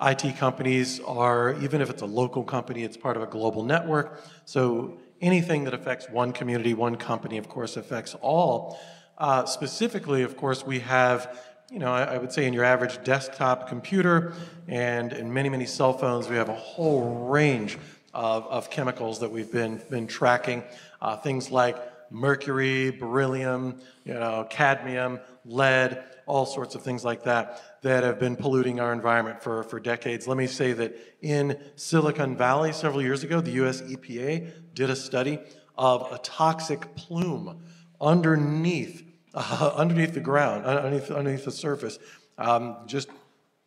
Speaker 2: IT companies are, even if it's a local company, it's part of a global network. So anything that affects one community, one company, of course, affects all. Uh, specifically, of course, we have you know, I, I, would say in your average desktop computer and in many, many cell phones, we have a whole range of, of chemicals that we've been, been tracking. Uh, things like mercury, beryllium, you know, cadmium, lead, all sorts of things like that that have been polluting our environment for, for decades. Let me say that in Silicon Valley several years ago, the US EPA did a study of a toxic plume underneath uh, <laughs> underneath the ground, underneath, underneath the surface, um, just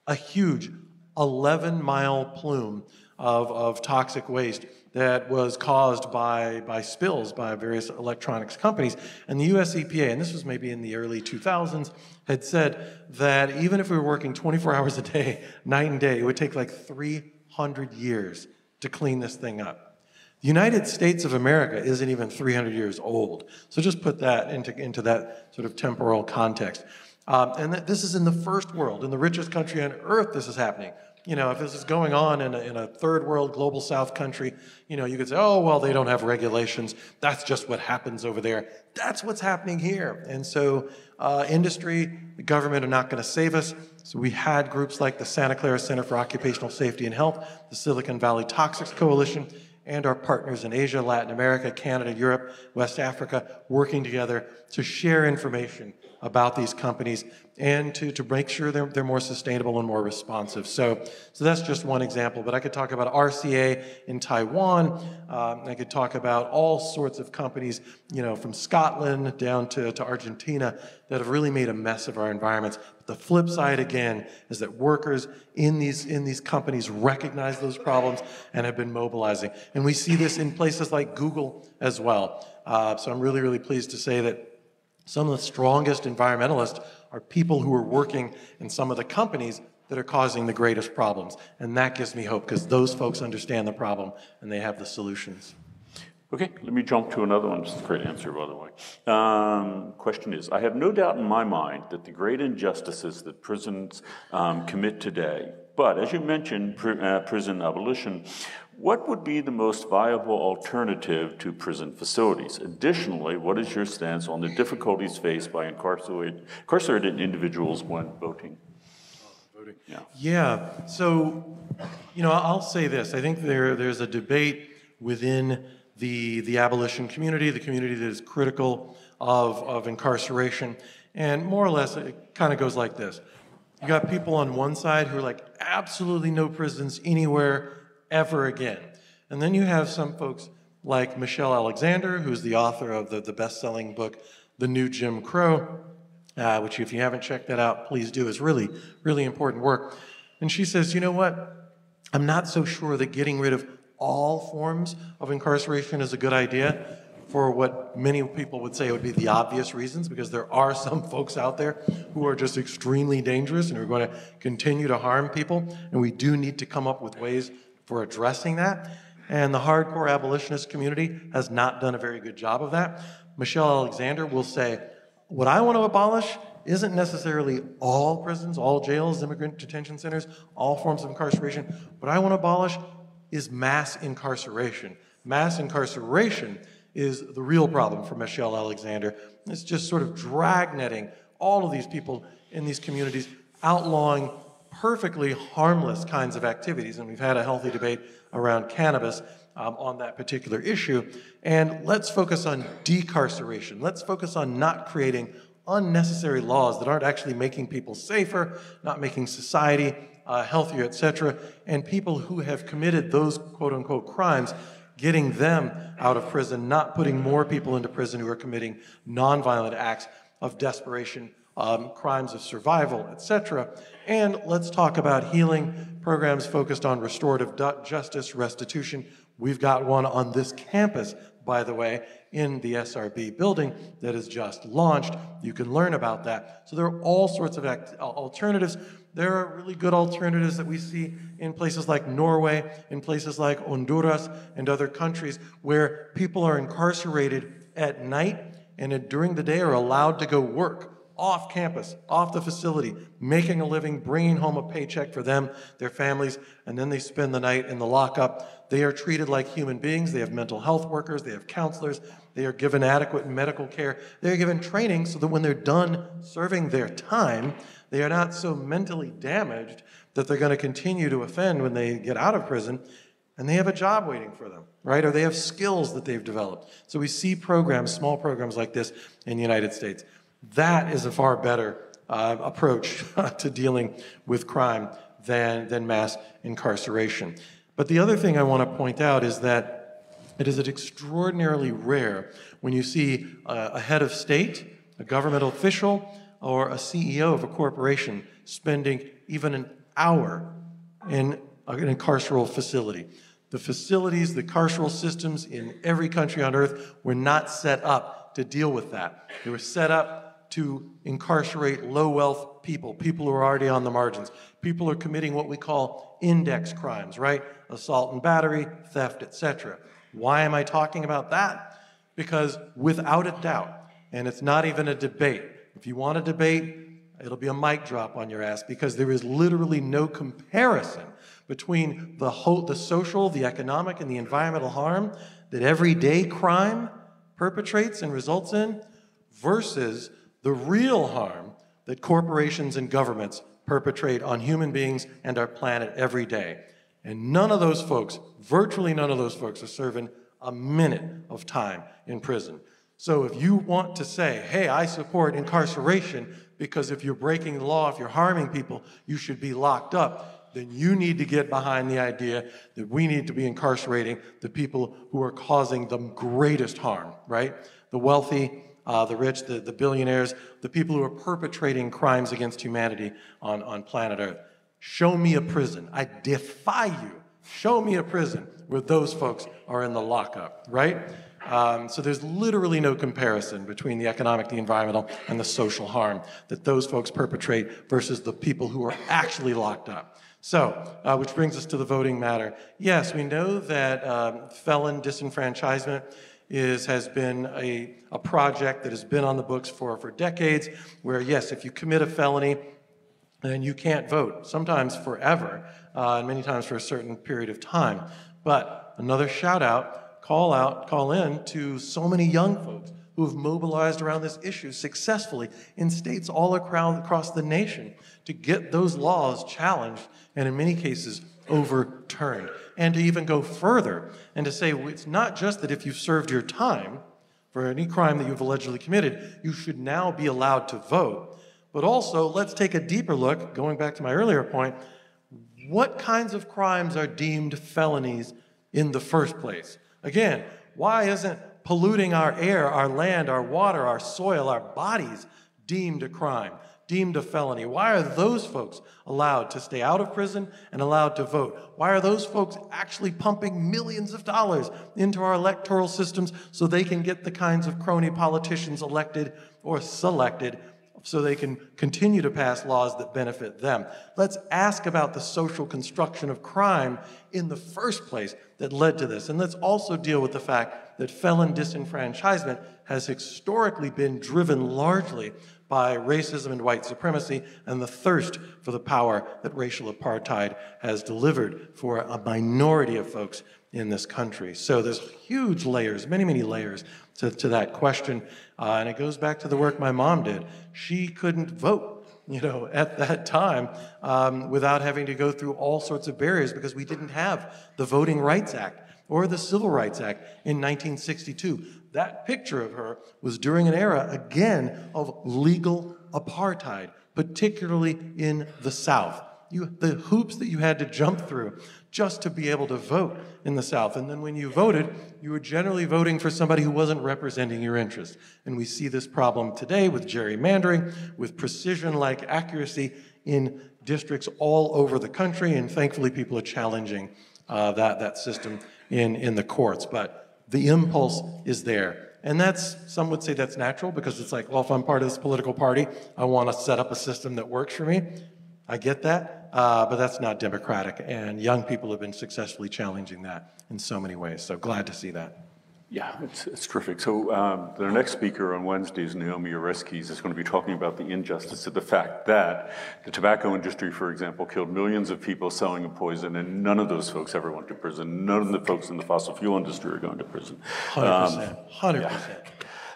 Speaker 2: a huge 11 mile plume of, of toxic waste that was caused by, by spills by various electronics companies. And the US EPA, and this was maybe in the early 2000s, had said that even if we were working 24 <laughs> hours a day, night and day, it would take like 300 years to clean this thing up. The United States of America isn't even 300 years old. So just put that into, into that sort of temporal context. Um, and this is in the first world, in the richest country on earth, this is happening. You know, if this is going on in a, in a third world global south country, you know, you could say, oh, well, they don't have regulations. That's just what happens over there. That's what's happening here. And so, uh, industry, the government are not going to save us. So, we had groups like the Santa Clara Center for Occupational Safety and Health, the Silicon Valley Toxics Coalition, and our partners in Asia, Latin America, Canada, Europe, West Africa, working together to share information about these companies and to, to make sure they're, they're more sustainable and more responsive. So, so that's just one example, but I could talk about RCA in Taiwan. Um, I could talk about all sorts of companies, you know, from Scotland down to, to Argentina that have really made a mess of our environments. But the flip side, again, is that workers in these, in these companies recognize those problems and have been mobilizing. And we see this in places like Google as well. Uh, so I'm really, really pleased to say that some of the strongest environmentalists are people who are working in some of the companies that are causing the greatest problems. And that gives me hope because those folks understand the problem and they have the solutions.
Speaker 1: Okay, let me jump to another one. Is a great answer, by the way. Um, question is I have no doubt in my mind that the great injustices that prisons um, commit today, but as you mentioned, pr- uh, prison abolition what would be the most viable alternative to prison facilities? Additionally, what is your stance on the difficulties faced by incarcerated, incarcerated individuals when voting?
Speaker 2: voting. Yeah. yeah. So, you know, I'll say this. I think there, there's a debate within the, the abolition community, the community that is critical of, of incarceration. And more or less, it kind of goes like this. You got people on one side who are like, absolutely no prisons anywhere ever again. And then you have some folks like Michelle Alexander, who's the author of the, the best selling book, The New Jim Crow, uh, which, if you haven't checked that out, please do. It's really, really important work. And she says, you know what? I'm not so sure that getting rid of all forms of incarceration is a good idea for what many people would say would be the obvious reasons, because there are <laughs> some folks out there who are just extremely dangerous and are going to continue to harm people, and we do need to come up with ways for addressing that. And the hardcore abolitionist community has not done a very good job of that. Michelle Alexander will say, What I want to abolish isn't necessarily all prisons, all jails, immigrant detention centers, all forms of incarceration. What I want to abolish is mass incarceration. Mass incarceration is the real problem for Michelle Alexander. It's just sort of dragnetting all of these people in these communities, outlawing perfectly harmless kinds of activities. And we've had a healthy debate around cannabis um, on that particular issue. And let's focus on decarceration. Let's focus on not creating unnecessary laws that aren't actually making people safer, not making society uh, healthier, et cetera, and people who have committed those quote unquote crimes, getting them out of prison, not putting more people into prison who are committing nonviolent acts of desperation, um, crimes of survival, et cetera. And let's talk about healing programs focused on restorative justice, restitution. We've got one on this campus, by the way, in the SRB building that is just launched. You can learn about that. So there are all sorts of alternatives. There are really good alternatives that we see in places like Norway, in places like Honduras, and other countries where people are incarcerated at night and uh, during the day are allowed to go work off campus, off the facility, making a living, bringing home a paycheck for them, their families, and then they spend the night in the lockup. They are treated like human beings. They have mental health workers, they have counselors, they are given adequate medical care. They are given training so that when they're done serving their time, they are not so mentally damaged that they're going to continue to offend when they get out of prison and they have a job waiting for them, right? Or they have skills that they've developed. So we see programs, small programs like this in the United States. That is a far better uh, approach <laughs> to dealing with crime than, than mass incarceration. But the other thing I want to point out is that it is extraordinarily rare when you see a, head of state, a governmental official, or a CEO of a corporation spending even an hour in an carceral facility. The facilities, the carceral systems in every country on earth were not set up to deal with that. They were set up to incarcerate low wealth people, people who are already on the margins. People are committing what we call index crimes, right? Assault and battery, theft, etc. Why am I talking about that? Because without a doubt, and it's not even a debate, if you want a debate, it'll be a mic drop on your ass because there is literally no comparison between the, the social, the economic, and the environmental harm that everyday crime perpetrates and results in versus the real harm that corporations and governments perpetrate on human beings and our planet every day. And none of those folks, virtually none of those folks, are serving a minute of time in prison. So if you want to say, hey, I support incarceration because if you're breaking the law, if you're harming people, you should be locked up, then you need to get behind the idea that we need to be incarcerating the people who are causing the greatest harm, right? The wealthy, uh, the rich, the, the billionaires, the people who are perpetrating crimes against humanity on, on planet Earth. Show me a prison. I defy you. Show me a prison where those folks are in the lockup, right? Um, so there's literally no comparison between the economic, the environmental, and the social harm that those folks perpetrate versus the people who are actually locked up. So, uh, which brings us to the voting matter. Yes, we know that um, felon disenfranchisement is, has been a, a project that has been on the books for, for decades, where, yes, if you commit a felony, then you can't vote, sometimes forever, uh, and many times for a certain period of time. But another shout out, call out, call in to so many young folks who have mobilized around this issue successfully in states all across the nation to get those laws challenged and, in many cases, overturned. And to even go further and to say well, it's not just that if you've served your time for any crime that you've allegedly committed, you should now be allowed to vote. But also, let's take a deeper look, going back to my earlier point what kinds of crimes are deemed felonies in the first place? Again, why isn't polluting our air, our land, our water, our soil, our bodies deemed a crime, deemed a felony? Why are those folks allowed to stay out of prison and allowed to vote? Why are those folks actually pumping millions of dollars into our electoral systems so they can get the kinds of crony politicians elected or selected so they can continue to pass laws that benefit them. Let's ask about the social construction of crime in the first place that led to this. And let's also deal with the fact that felon disenfranchisement has historically been driven largely by racism and white supremacy and the thirst for the power that racial apartheid has delivered for a minority of folks in this country. So there's huge layers, many, many layers to, to that question. Uh, and it goes back to the work my mom did. She couldn't vote, you know, <laughs> at that time um, without having to go through all sorts of barriers because we didn't have the Voting Rights Act or the Civil Rights Act in 1962. That picture of her was during an era, again, of legal apartheid, particularly in the South. You, the hoops that you had to jump through just to be able to vote in the South. And then when you voted, you were generally voting for somebody who wasn't representing your interests. And we see this problem today with gerrymandering, with precision like accuracy in districts all over the country. And thankfully, people are challenging uh, that, that system in, in the courts. But the impulse is there. And that's, some would say that's natural because it's like, well, if I'm part of this political party, I want to set up a system that works for me. I get that, uh, but that's not democratic. And young people have been successfully challenging that in so many ways. So glad to see that.
Speaker 1: Yeah, it's, it's terrific. So um, the next speaker on Wednesday is Naomi Oreskes is going to be talking about the injustice of the fact that the tobacco industry, for example, killed millions of people selling a poison, and none of those folks ever went to prison. None of the folks in the fossil fuel industry are going to prison.
Speaker 2: 100%.
Speaker 1: Um,
Speaker 2: 100%.
Speaker 1: yeah.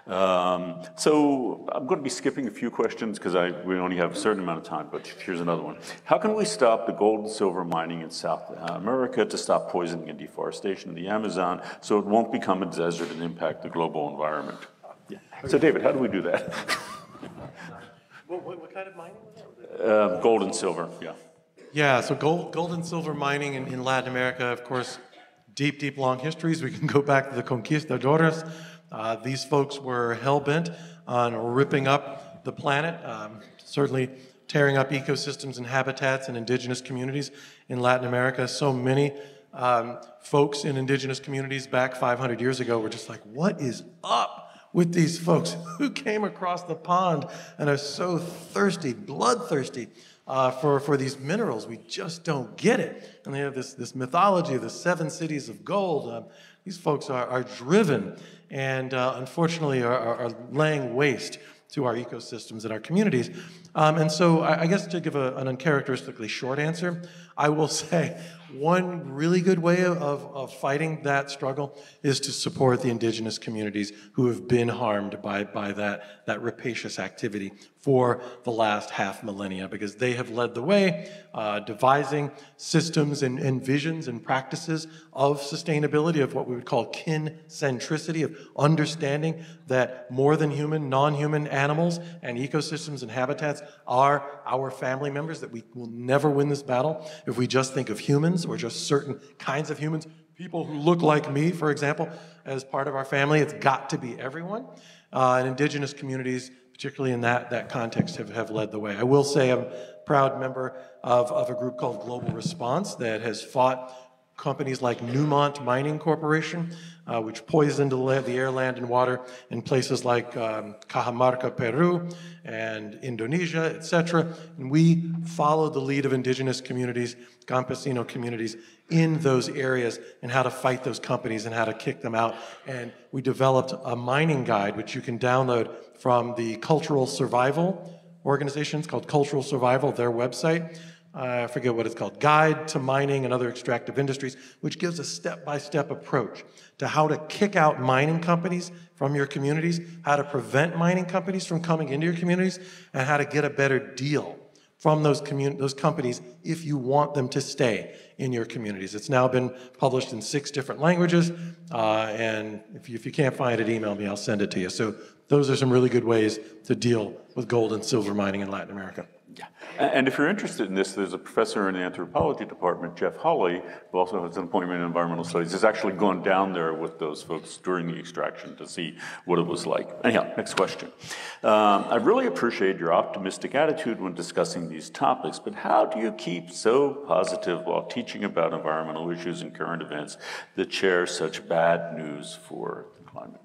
Speaker 1: Um, so I'm going to be skipping a few questions because we only have a certain amount of time, but here's another one. How can we stop the gold and silver mining in South America to stop poisoning and deforestation in the Amazon so it won't become a desert and impact the global environment? Yeah. So David, how do we do that?
Speaker 2: what, what, what, kind of mining?
Speaker 1: Uh, gold and silver, yeah.
Speaker 2: Yeah, so gold, gold and silver mining in, in Latin America, of course, deep, deep, long histories. We can go back to the conquistadores. Uh, these folks were hell bent on ripping up the planet, um, certainly tearing up ecosystems and habitats and indigenous communities in Latin America. So many um, folks in indigenous communities back 500 years ago were just like, what is up with these folks <laughs> who came across the pond and are so thirsty, bloodthirsty? Uh, for, for these minerals. We just don't get it. And they have this, this mythology of the seven cities of gold. Um, these folks are, are driven and uh, unfortunately are, are, laying waste to our ecosystems and our communities. Um, and so, I, I, guess to give a, an uncharacteristically short answer, I will <laughs> say one really good way of, of fighting that struggle is to support the indigenous communities who have been harmed by, by that, that rapacious activity for the last half millennia because they have led the way, uh, devising systems and, and, visions and practices of sustainability, of what we would call kin centricity, of understanding that more than human, non human animals and ecosystems and habitats are our family members, that we will never win this battle if we just think of humans or just certain kinds of humans. People who look like me, for example, as part of our family, it's got to be everyone. Uh, and indigenous communities particularly in that, that context, have, have led the way. I will say I'm a proud member of, of a group called Global Response that has fought companies like Newmont Mining Corporation, uh, which poisoned the, air, land, and water in places like um, Cajamarca, Peru, and Indonesia, etc. And we followed the lead of indigenous communities, campesino communities, in those areas and how to fight those companies and how to kick them out. And we developed a mining guide, which you can download from the Cultural Survival organization. It's called Cultural Survival, their website. Uh, I forget what it's called, Guide to Mining and Other Extractive Industries, which gives a step by step approach to how to kick out mining companies from your communities, how to prevent mining companies from coming into your communities, and how to get a better deal from those, those companies if you want them to stay in your communities. It's now been published in six different languages, uh, and if you, if you can't find it, email me, I'll send it to you. So those are some really good ways to deal with gold and silver mining in Latin America.
Speaker 1: Yeah. And if you're interested in this, there's a professor in the anthropology department, Jeff Hoelle, who also has an appointment in environmental studies, has actually gone down there with those folks during the extraction to see what it was like. Anyhow, next question. Um, I really appreciate your optimistic attitude when discussing these topics, but how do you keep so positive while teaching about environmental issues and current events that share such bad news for the climate?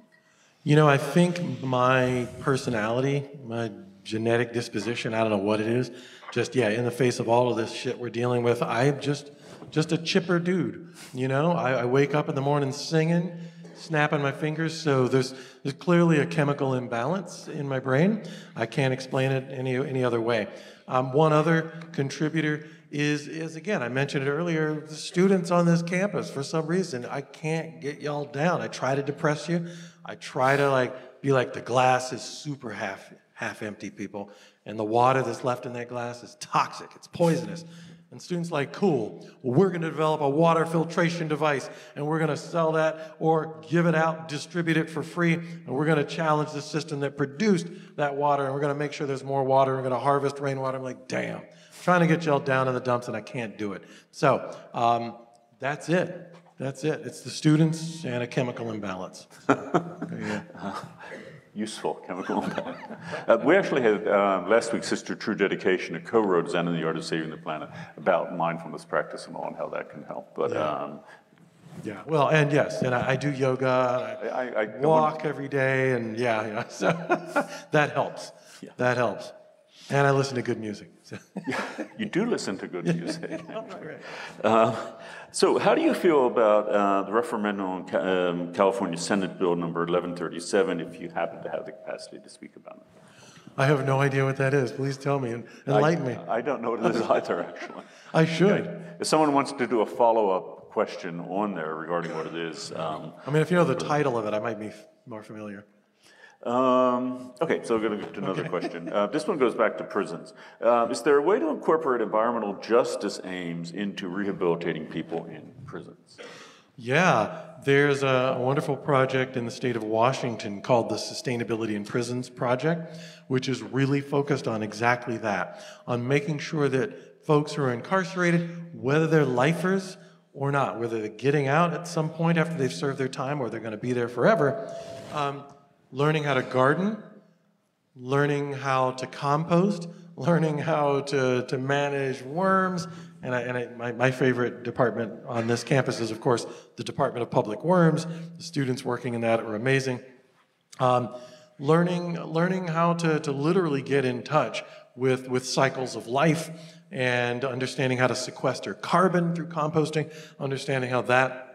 Speaker 2: You know, I think my personality, my genetic disposition, I don't know what it is, just yeah, in the face of all of this shit we're dealing with, I'm just just a chipper dude. You know, I, I wake up in the morning singing, snapping my fingers. So there's there's clearly a chemical imbalance in my brain. I can't explain it any any other way. Um, one other contributor is is again, I mentioned it earlier. The students on this campus, for some reason, I can't get y'all down. I try to depress you. I try to like be like the glass is super half half empty people, and the water that's left in that glass is toxic, it's poisonous. And students like, cool, well, we're gonna develop a water filtration device and we're gonna sell that or give it out, distribute it for free, and we're gonna challenge the system that produced that water and we're gonna make sure there's more water, we're gonna harvest rainwater. I'm like, damn, I'm trying to get y'all down in the dumps and I can't do it. So um, that's it. That's it. It's the students and a chemical imbalance. yeah <laughs>
Speaker 1: useful chemical <laughs> uh, we actually had uh, last week Sister True Dedication, a co-wrote Zen in the Art of Saving the Planet about mindfulness practice and all and how that can help. But
Speaker 2: yeah. Um, yeah, well, and yes, and I, I do yoga. I, I, I walk every day, and yeah, yeah. <laughs> So <laughs> that helps. Yeah. That helps. And I listen to good music. So.
Speaker 1: you do listen to good music. uh, so, how do you feel about uh, the referendum on um, California Senate Bill number 1137 if you happen to have the capacity to speak about it?
Speaker 2: I have no idea what that is. Please tell me and enlighten
Speaker 1: I,
Speaker 2: me.
Speaker 1: I don't know what it is either, actually.
Speaker 2: I should. Okay.
Speaker 1: If someone wants to do a follow up question on there regarding what it is. Um,
Speaker 2: I mean, if you know the title of it, I might be more familiar.
Speaker 1: Um, okay, so we're going to get to another okay. question. Uh, this one goes back to prisons. Uh, is there a way to incorporate environmental justice aims into rehabilitating people in prisons?
Speaker 2: Yeah, there's a wonderful project in the state of Washington called the Sustainability in Prisons Project, which is really focused on exactly that on making sure that folks who are incarcerated, whether they're lifers or not, whether they're getting out at some point after they've served their time or they're going to be there forever, um, learning how to garden, learning how to compost, learning how to, to manage worms. And, I, and I, my, my favorite department on this campus is, of course, the Department of Public Worms. The students working in that are amazing. Um, learning, learning how to, to literally get in touch with, with cycles of life and understanding how to sequester carbon through composting, understanding how that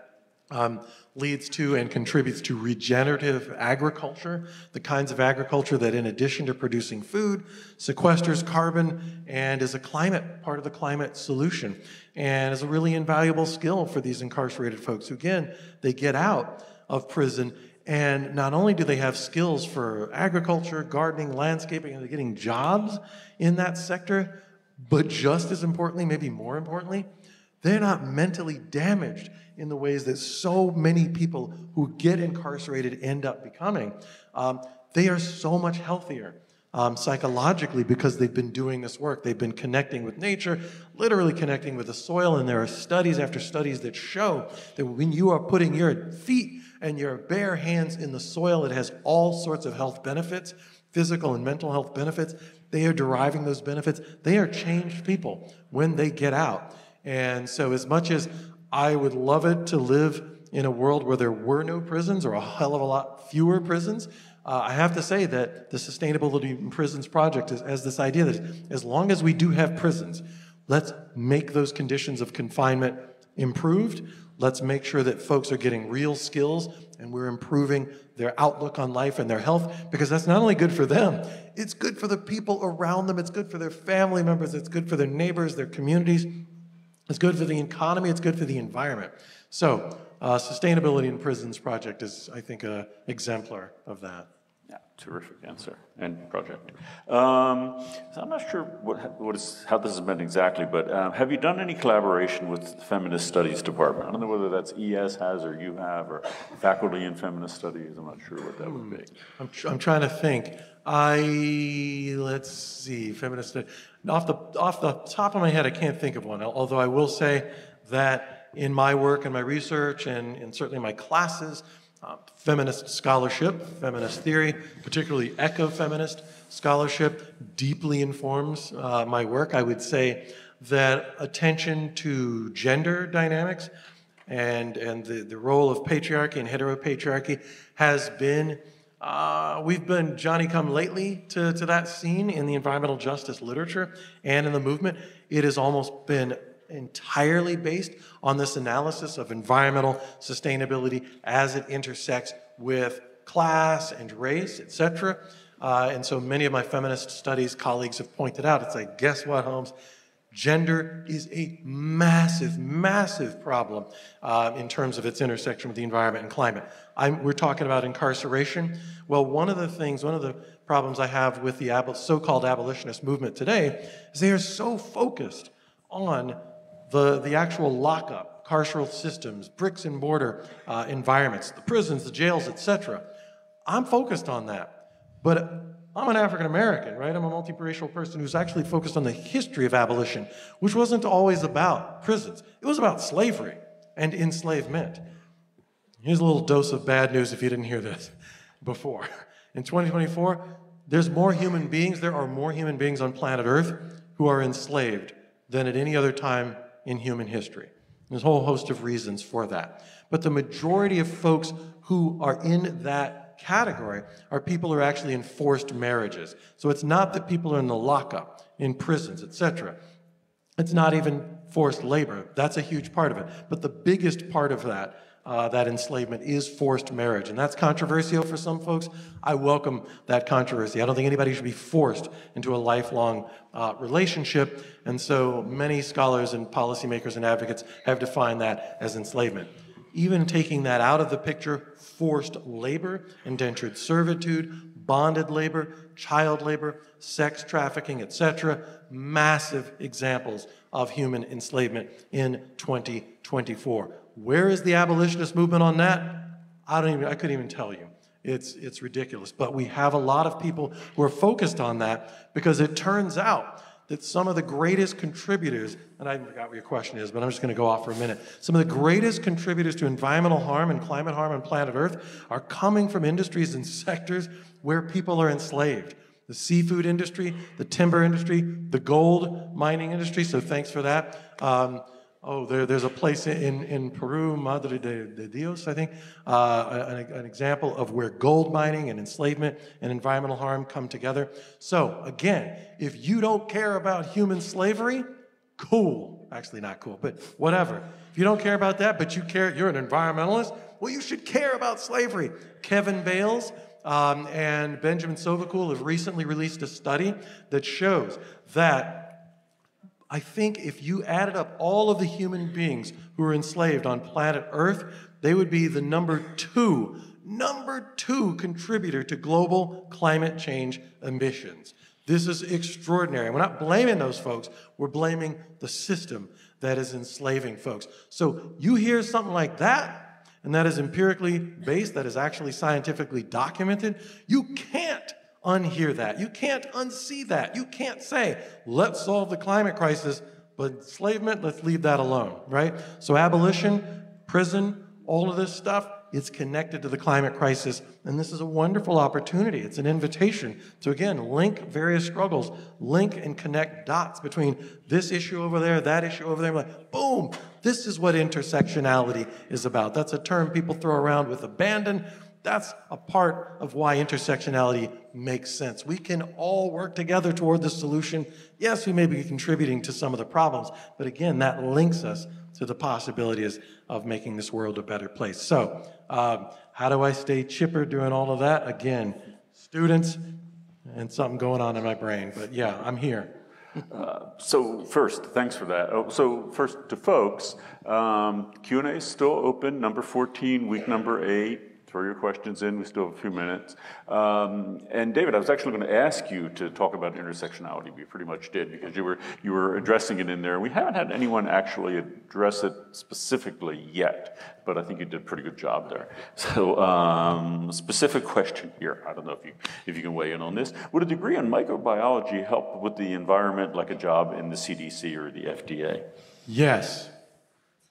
Speaker 2: um, leads to and contributes to regenerative agriculture, the kinds of agriculture that, in addition to producing food, sequesters carbon and is a climate, part of the climate solution, and is a really invaluable skill for these incarcerated folks who, again, they get out of prison. And not only do they have skills for agriculture, gardening, landscaping, and they're getting jobs in that sector, but just as importantly, maybe more importantly, they're not mentally damaged in the ways that so many people who get incarcerated end up becoming. Um, they are so much healthier um, psychologically because they've been doing this work. They've been connecting with nature, literally connecting with the soil. And there are studies after studies that show that when you are putting your feet and your bare hands in the soil, it has all sorts of health benefits, physical and mental health benefits. They are deriving those benefits. They are changed people when they get out. And so, as much as I would love it to live in a world where there were no prisons or a hell of a lot fewer prisons, uh, I have to say that the Sustainability in Prisons Project is, has this idea that as long as we do have prisons, let's make those conditions of confinement improved. Let's make sure that folks are getting real skills and we're improving their outlook on life and their health because that's not only good for them, it's good for the people around them, it's good for their family members, it's good for their neighbors, their communities. It's good for the economy, it's good for the environment. So, uh, Sustainability in Prisons Project is, I think, an exemplar of that.
Speaker 1: Yeah, terrific answer and project. Um, so I'm not sure what, what is, how this has been exactly, but um, have you done any collaboration with the Feminist Studies Department? I don't know whether that's ES has or you have or faculty in Feminist Studies. I'm not sure what that would be.
Speaker 2: I'm, tr- I'm trying to think. I, let's see, feminist, off the, off the top of my head, I can't think of one. Although I will say that in my work and my research and, and certainly my classes, uh, feminist scholarship, feminist theory, particularly ecofeminist scholarship, deeply informs uh, my work. I would say that attention to gender dynamics and, and the, the role of patriarchy and heteropatriarchy has been, uh, we've been Johnny come lately to, to that scene in the environmental justice literature and in the movement. It has almost been entirely based on this analysis of environmental sustainability as it intersects with class and race, et cetera. Uh, and so many of my feminist studies colleagues have pointed out, it's like, guess what, Holmes? Gender is a massive, massive problem uh, in terms of its intersection with the environment and climate. I'm, we're talking about incarceration. Well, one of the things, one of the problems I have with the so called abolitionist movement today is they are so focused on the, the actual lockup, carceral systems, bricks and mortar uh, environments, the prisons, the jails, etc. I'm focused on that. But I'm an African American, right? I'm a multiracial person who's actually focused on the history of abolition, which wasn't always about prisons. It was about slavery and enslavement. Here's a little dose of bad news if you didn't hear this <laughs> before. In 2024, there's more human beings, there are more human beings on planet Earth who are enslaved than at any other time in human history. There's a whole host of reasons for that. But the majority of folks who are in that category are people who are actually in forced marriages. So it's not that people are in the lockup, in prisons, etc. It's not even forced labor. That's a huge part of it. But the biggest part of that uh, that enslavement is forced marriage. And that's controversial for some folks. I welcome that controversy. I don't think anybody should be forced into a lifelong uh, relationship. And so many scholars and policymakers and advocates have defined that as enslavement. Even taking that out of the picture, forced labor, indentured servitude, bonded labor, child labor, sex trafficking, etc., massive examples of human enslavement in 2024. Where is the abolitionist movement on that? I don't even, I couldn't even tell you. It's, it's ridiculous. But we have a lot of people who are focused on that because it turns out that some of the greatest contributors, and I forgot what your question is, but I'm just going to go off for a minute. Some of the greatest contributors to environmental harm and climate harm on planet Earth are coming from industries and sectors where people are enslaved. The seafood industry, the timber industry, the gold mining industry, so thanks for that. Um, Oh, there, there's a place in, in Peru, Madre de, de Dios, I think, uh, an, an, example of where gold mining and enslavement and environmental harm come together. So, again, if you don't care about human slavery, cool. Actually, not cool, but whatever. If you don't care about that, but you care, you're an environmentalist, well, you should care about slavery. Kevin Bales um, and Benjamin Sovacool have recently released a study that shows that I think if you added up all of the human beings who are enslaved on planet Earth, they would be the number two, number two contributor to global climate change emissions. This is extraordinary. We're not blaming those folks, we're blaming the system that is enslaving folks. So you hear something like that, and that is empirically based, that is actually scientifically documented, you can't unhear that. You can't unsee that. You can't say, let's solve the climate crisis, but enslavement, let's leave that alone, right? So, abolition, prison, all of this stuff, it's connected to the climate crisis. And this is a wonderful opportunity. It's an invitation to, again, link various struggles, link and connect dots between this issue over there, that issue over there. Like, boom, this is what intersectionality is about. That's a term people throw around with abandon. That's a part of why intersectionality makes sense. We can all work together toward the solution. Yes, we may be contributing to some of the problems, but again, that links us to the possibilities of making this world a better place. So, um, how do I stay chipper doing all of that? Again, students and something going on in my brain, but yeah, I'm here.
Speaker 1: Uh, so first, thanks for that. Oh, so first to folks, um, Q&A is still open, number 14, week number eight throw your questions in. We still have a few minutes. Um, and David, I was actually going to ask you to talk about intersectionality. We pretty much did because you were you were addressing it in there. We haven't had anyone actually address it specifically yet, but I think you did a pretty good job there. <laughs> So, um, specific question here. I don't know if you if you can weigh in on this. Would a degree in microbiology help with the environment like a job in the CDC or the FDA?
Speaker 2: Yes.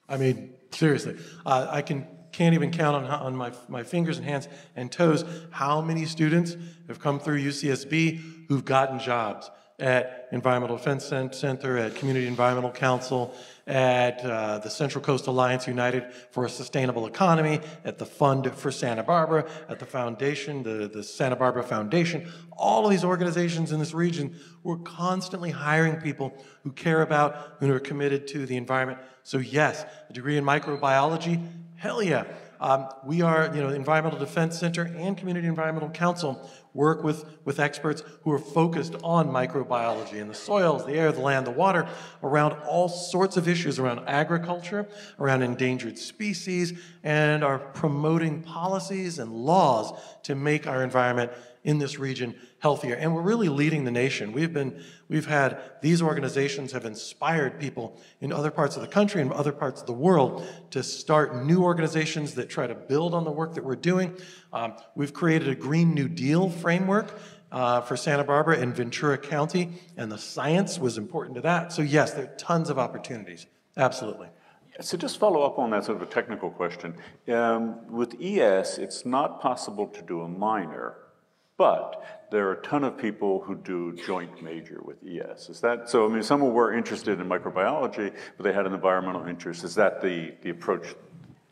Speaker 2: I mean, seriously, uh, I can can't even count on, on my, my fingers and hands and toes how many students have come through UCSB who've gotten jobs at Environmental Defense Center, at Community Environmental Council, at uh, the Central Coast Alliance United for a Sustainable Economy, at the Fund for Santa Barbara, at the foundation, the, the Santa Barbara Foundation. All of these organizations in this region were constantly hiring people who care about, who are committed to the environment. So yes, a degree in microbiology Hell yeah. Um, we are, you know, the Environmental Defense Center and Community Environmental Council work with, with experts who are focused on microbiology and the soils, the air, the land, the water, around all sorts of issues around agriculture, around endangered species, and are promoting policies and laws to make our environment in this region healthier. And we're really leading the nation. We've been, we've had, these organizations have inspired people in other parts of the country and other parts of the world to start new organizations that try to build on the work that we're doing. Um, we've created a Green New Deal framework uh, for Santa Barbara and Ventura County, and the science was important to that. So, yes, there are tons of opportunities. Absolutely.
Speaker 1: So just follow up on that sort of a technical question. Um, with ES, it's not possible to do a minor but there are a ton of people who do joint major with ES. Is that so? I mean, some were interested in microbiology, but they had an environmental interest. Is that the, the approach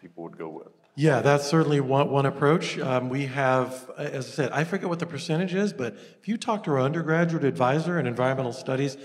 Speaker 1: people would go with?
Speaker 2: Yeah, that's certainly one, one approach. Um, we have, as I said, I forget what the percentage is, but if you talk to our undergraduate advisor in environmental studies,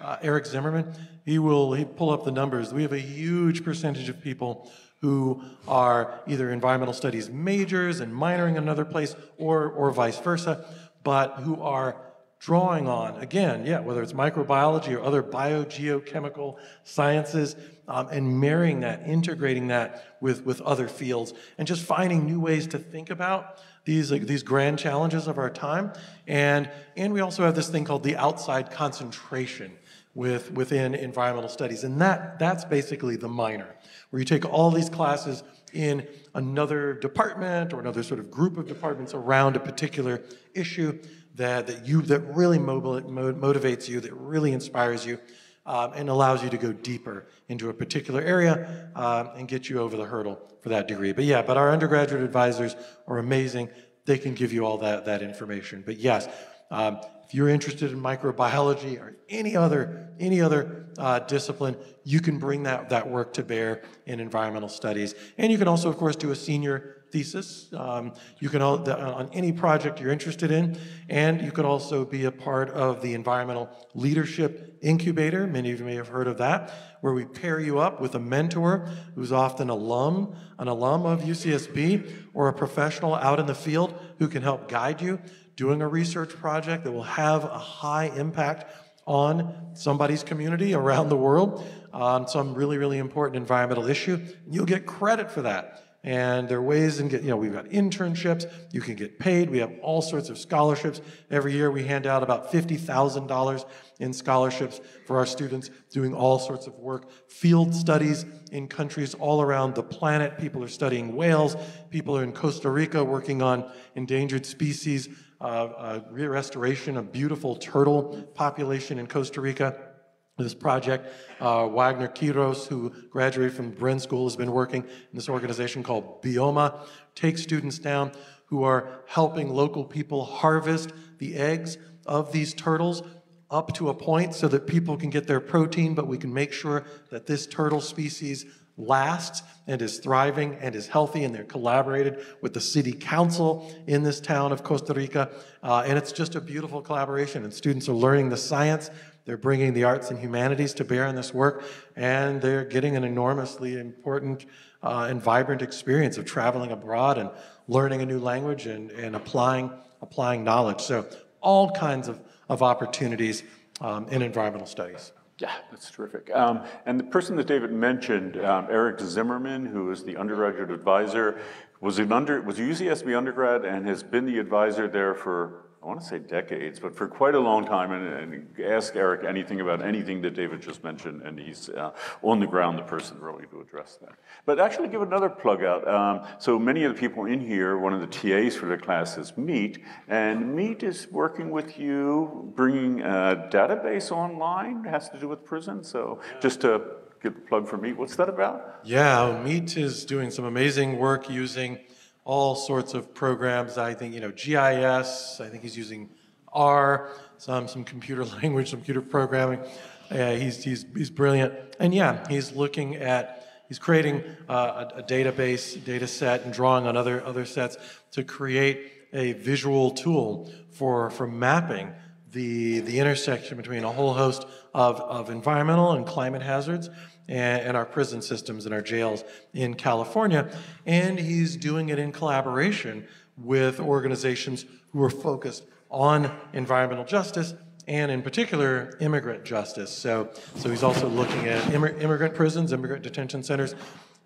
Speaker 2: uh, Eric Zimmerman, he will he pull up the numbers. We have a huge percentage of people who are either environmental studies majors and minoring in another place or, or vice versa, but who are drawing on, again, yeah, whether it's microbiology or other biogeochemical sciences, um, and marrying that, integrating that with, with other fields, and just finding new ways to think about these, like, these grand challenges of our time. And, and we also have this thing called the outside concentration with, within environmental studies, and that, that's basically the minor where you take all these classes in another department or another sort of group of departments around a particular issue that, that you that really motivates you, that really inspires you, um, and allows you to go deeper into a particular area um, and get you over the hurdle for that degree. But yeah, but our undergraduate advisors are amazing. They can give you all that, that information. But yes, um, if you're interested in microbiology or any other, any other uh, discipline, you can bring that, that work to bear in environmental studies. And you can also, of course, do a senior thesis. Um, you can all, the, on any project you're interested in, and you could also be a part of the Environmental Leadership Incubator. Many of you may have heard of that, where we pair you up with a mentor who's often alum, an alum of UCSB, or a professional out in the field who can help guide you doing a research project that will have a high impact on somebody's community <laughs> around the world on some really, really important environmental issue. You'll get credit for that. And there are ways and get, you know, we've got internships, you can get paid, we have all sorts of scholarships. Every year we hand out about $50,000 in scholarships for our students doing all sorts of work. Field studies in countries all around the planet. People are studying whales, people are in Costa Rica working on endangered species uh, restoration of beautiful turtle population in Costa Rica. This project, uh, Wagner Quiros, who graduated from Bren School, has been working in this organization called Bioma, takes students down who are helping local people harvest the eggs of these turtles up to a point so that people can get their protein, but we can make sure that this turtle species lasts and is thriving and is healthy, and they're collaborated with the city council in this town of Costa Rica. Uh, and it's just a beautiful collaboration, and students are learning the science. They're bringing the arts and humanities to bear in this work, and they're getting an enormously important uh, and vibrant experience of traveling abroad and learning a new language and, and applying, applying knowledge. So, all kinds of, of opportunities um, in environmental studies.
Speaker 1: Yeah, that's terrific. Um, and the person that David mentioned, um, Eric Zimmerman, who is the undergraduate advisor, was an under, was a UCSB undergrad and has been the advisor there for, I want to say decades, but for quite a long time. And, and ask Eric anything about anything that David just mentioned, and he's uh, on the ground, the person really to address that. But actually, give another plug out. Um, so many of the people in here, one of the TAs for the class is Meet, and Meet is working with you, bringing a database online. It has to do with prison. So just to give the plug for Meet, what's that about?
Speaker 2: Yeah, Meet is doing some amazing work using all sorts of programs. I think, you know, GIS, I think he's using R, some, some computer <laughs> language, some computer programming. He's, he's, he's brilliant. And yeah, he's looking at, he's creating uh, a, a, database, data set, and drawing on other, other sets to create a visual tool for, for mapping the, the intersection between a whole host of, of environmental and climate hazards and, and our prison systems and our jails in California. And he's doing it in collaboration with organizations who are focused on environmental justice and in particular immigrant justice. So, so he's also looking at immig immigrant prisons, immigrant detention centers.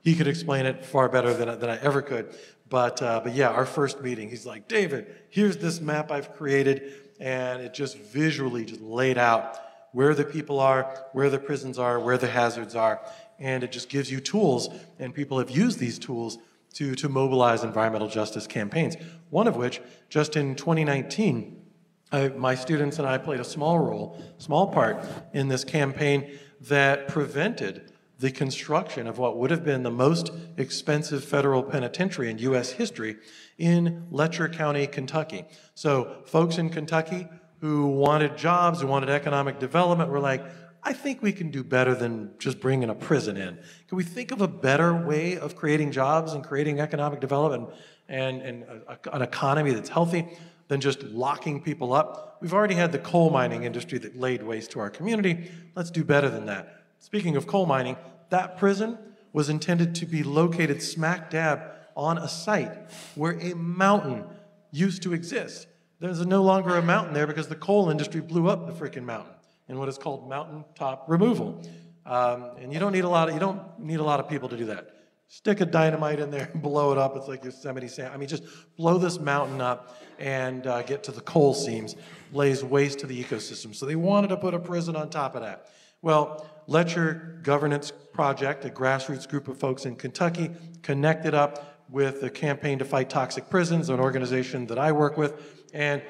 Speaker 2: He could explain it far better than, than I ever could. But, uh, but yeah, our first meeting, he's like, David, here's this map I've created, and it just visually just laid out where the people are, where the prisons are, where the hazards are. And it just gives you tools, and people have used these tools to, to mobilize environmental justice campaigns. One of which, just in 2019, I, my students and I played a small role, small part in this campaign that prevented the construction of what would have been the most expensive federal penitentiary in U.S. history in Letcher County, Kentucky. So, folks in Kentucky who wanted jobs, who wanted economic development, were like, I think we can do better than just bringing a prison in. Can we think of a better way of creating jobs and creating economic development and, and a, an economy that's healthy than just locking people up? We've already had the coal mining industry that laid waste to our community. Let's do better than that. Speaking of coal mining, that prison was intended to be located smack dab on a site where a mountain used to exist. There's no longer a mountain there because the coal industry blew up the freaking mountain in what is called mountaintop removal. Um, and you don't need a lot of you don't need a lot of people to do that. Stick a dynamite in there and <laughs> blow it up. It's like Yosemite Sam. I mean, just blow this mountain up and uh, get to the coal seams, lays waste to the ecosystem. So they wanted to put a prison on top of that. Well, Letcher Governance Project, a grassroots group of folks in Kentucky, connected up with the Campaign to Fight Toxic Prisons, an organization that I work with, and,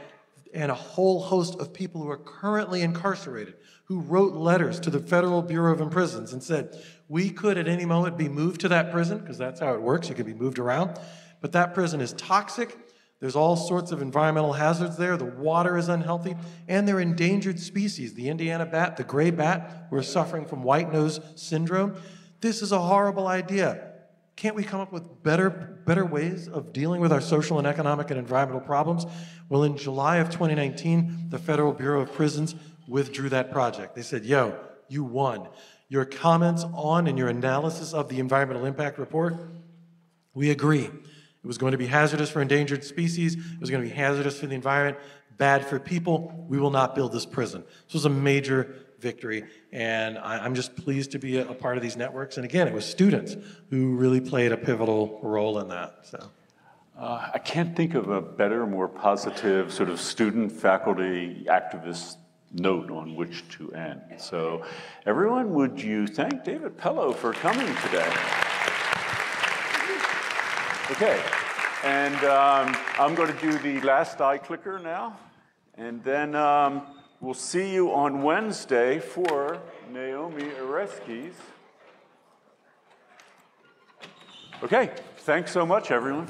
Speaker 2: and a whole host of people who are currently incarcerated who wrote letters to the Federal Bureau of Prisons and said, we could at any moment be moved to that prison, because that's how it works, you can be moved around, but that prison is toxic, there's all sorts of environmental hazards there. The water is unhealthy, and they're endangered species. The Indiana bat, the gray bat, we're suffering from white nose syndrome. This is a horrible idea. Can't we come up with better, better ways of dealing with our social and economic and environmental problems? Well, in July of 2019, the Federal Bureau of Prisons withdrew that project. They said, yo, you won. Your comments on and your analysis of the environmental impact report, we agree. It was going to be hazardous for endangered species. It was going to be hazardous for the environment, bad for people. We will not build this prison. This was a major victory. And I, am just pleased to be a, a, part of these networks. And again, it was students who really played a pivotal role in that. So.
Speaker 1: Uh, I can't think of a better, more positive sort of student, faculty, activist note on which to end. So, everyone, would you thank David Pellow for coming today? Okay, and um, I'm going to do the last iClicker now, and then. Um, We'll see you on Wednesday for Naomi Oreskes. Okay, thanks so much, everyone.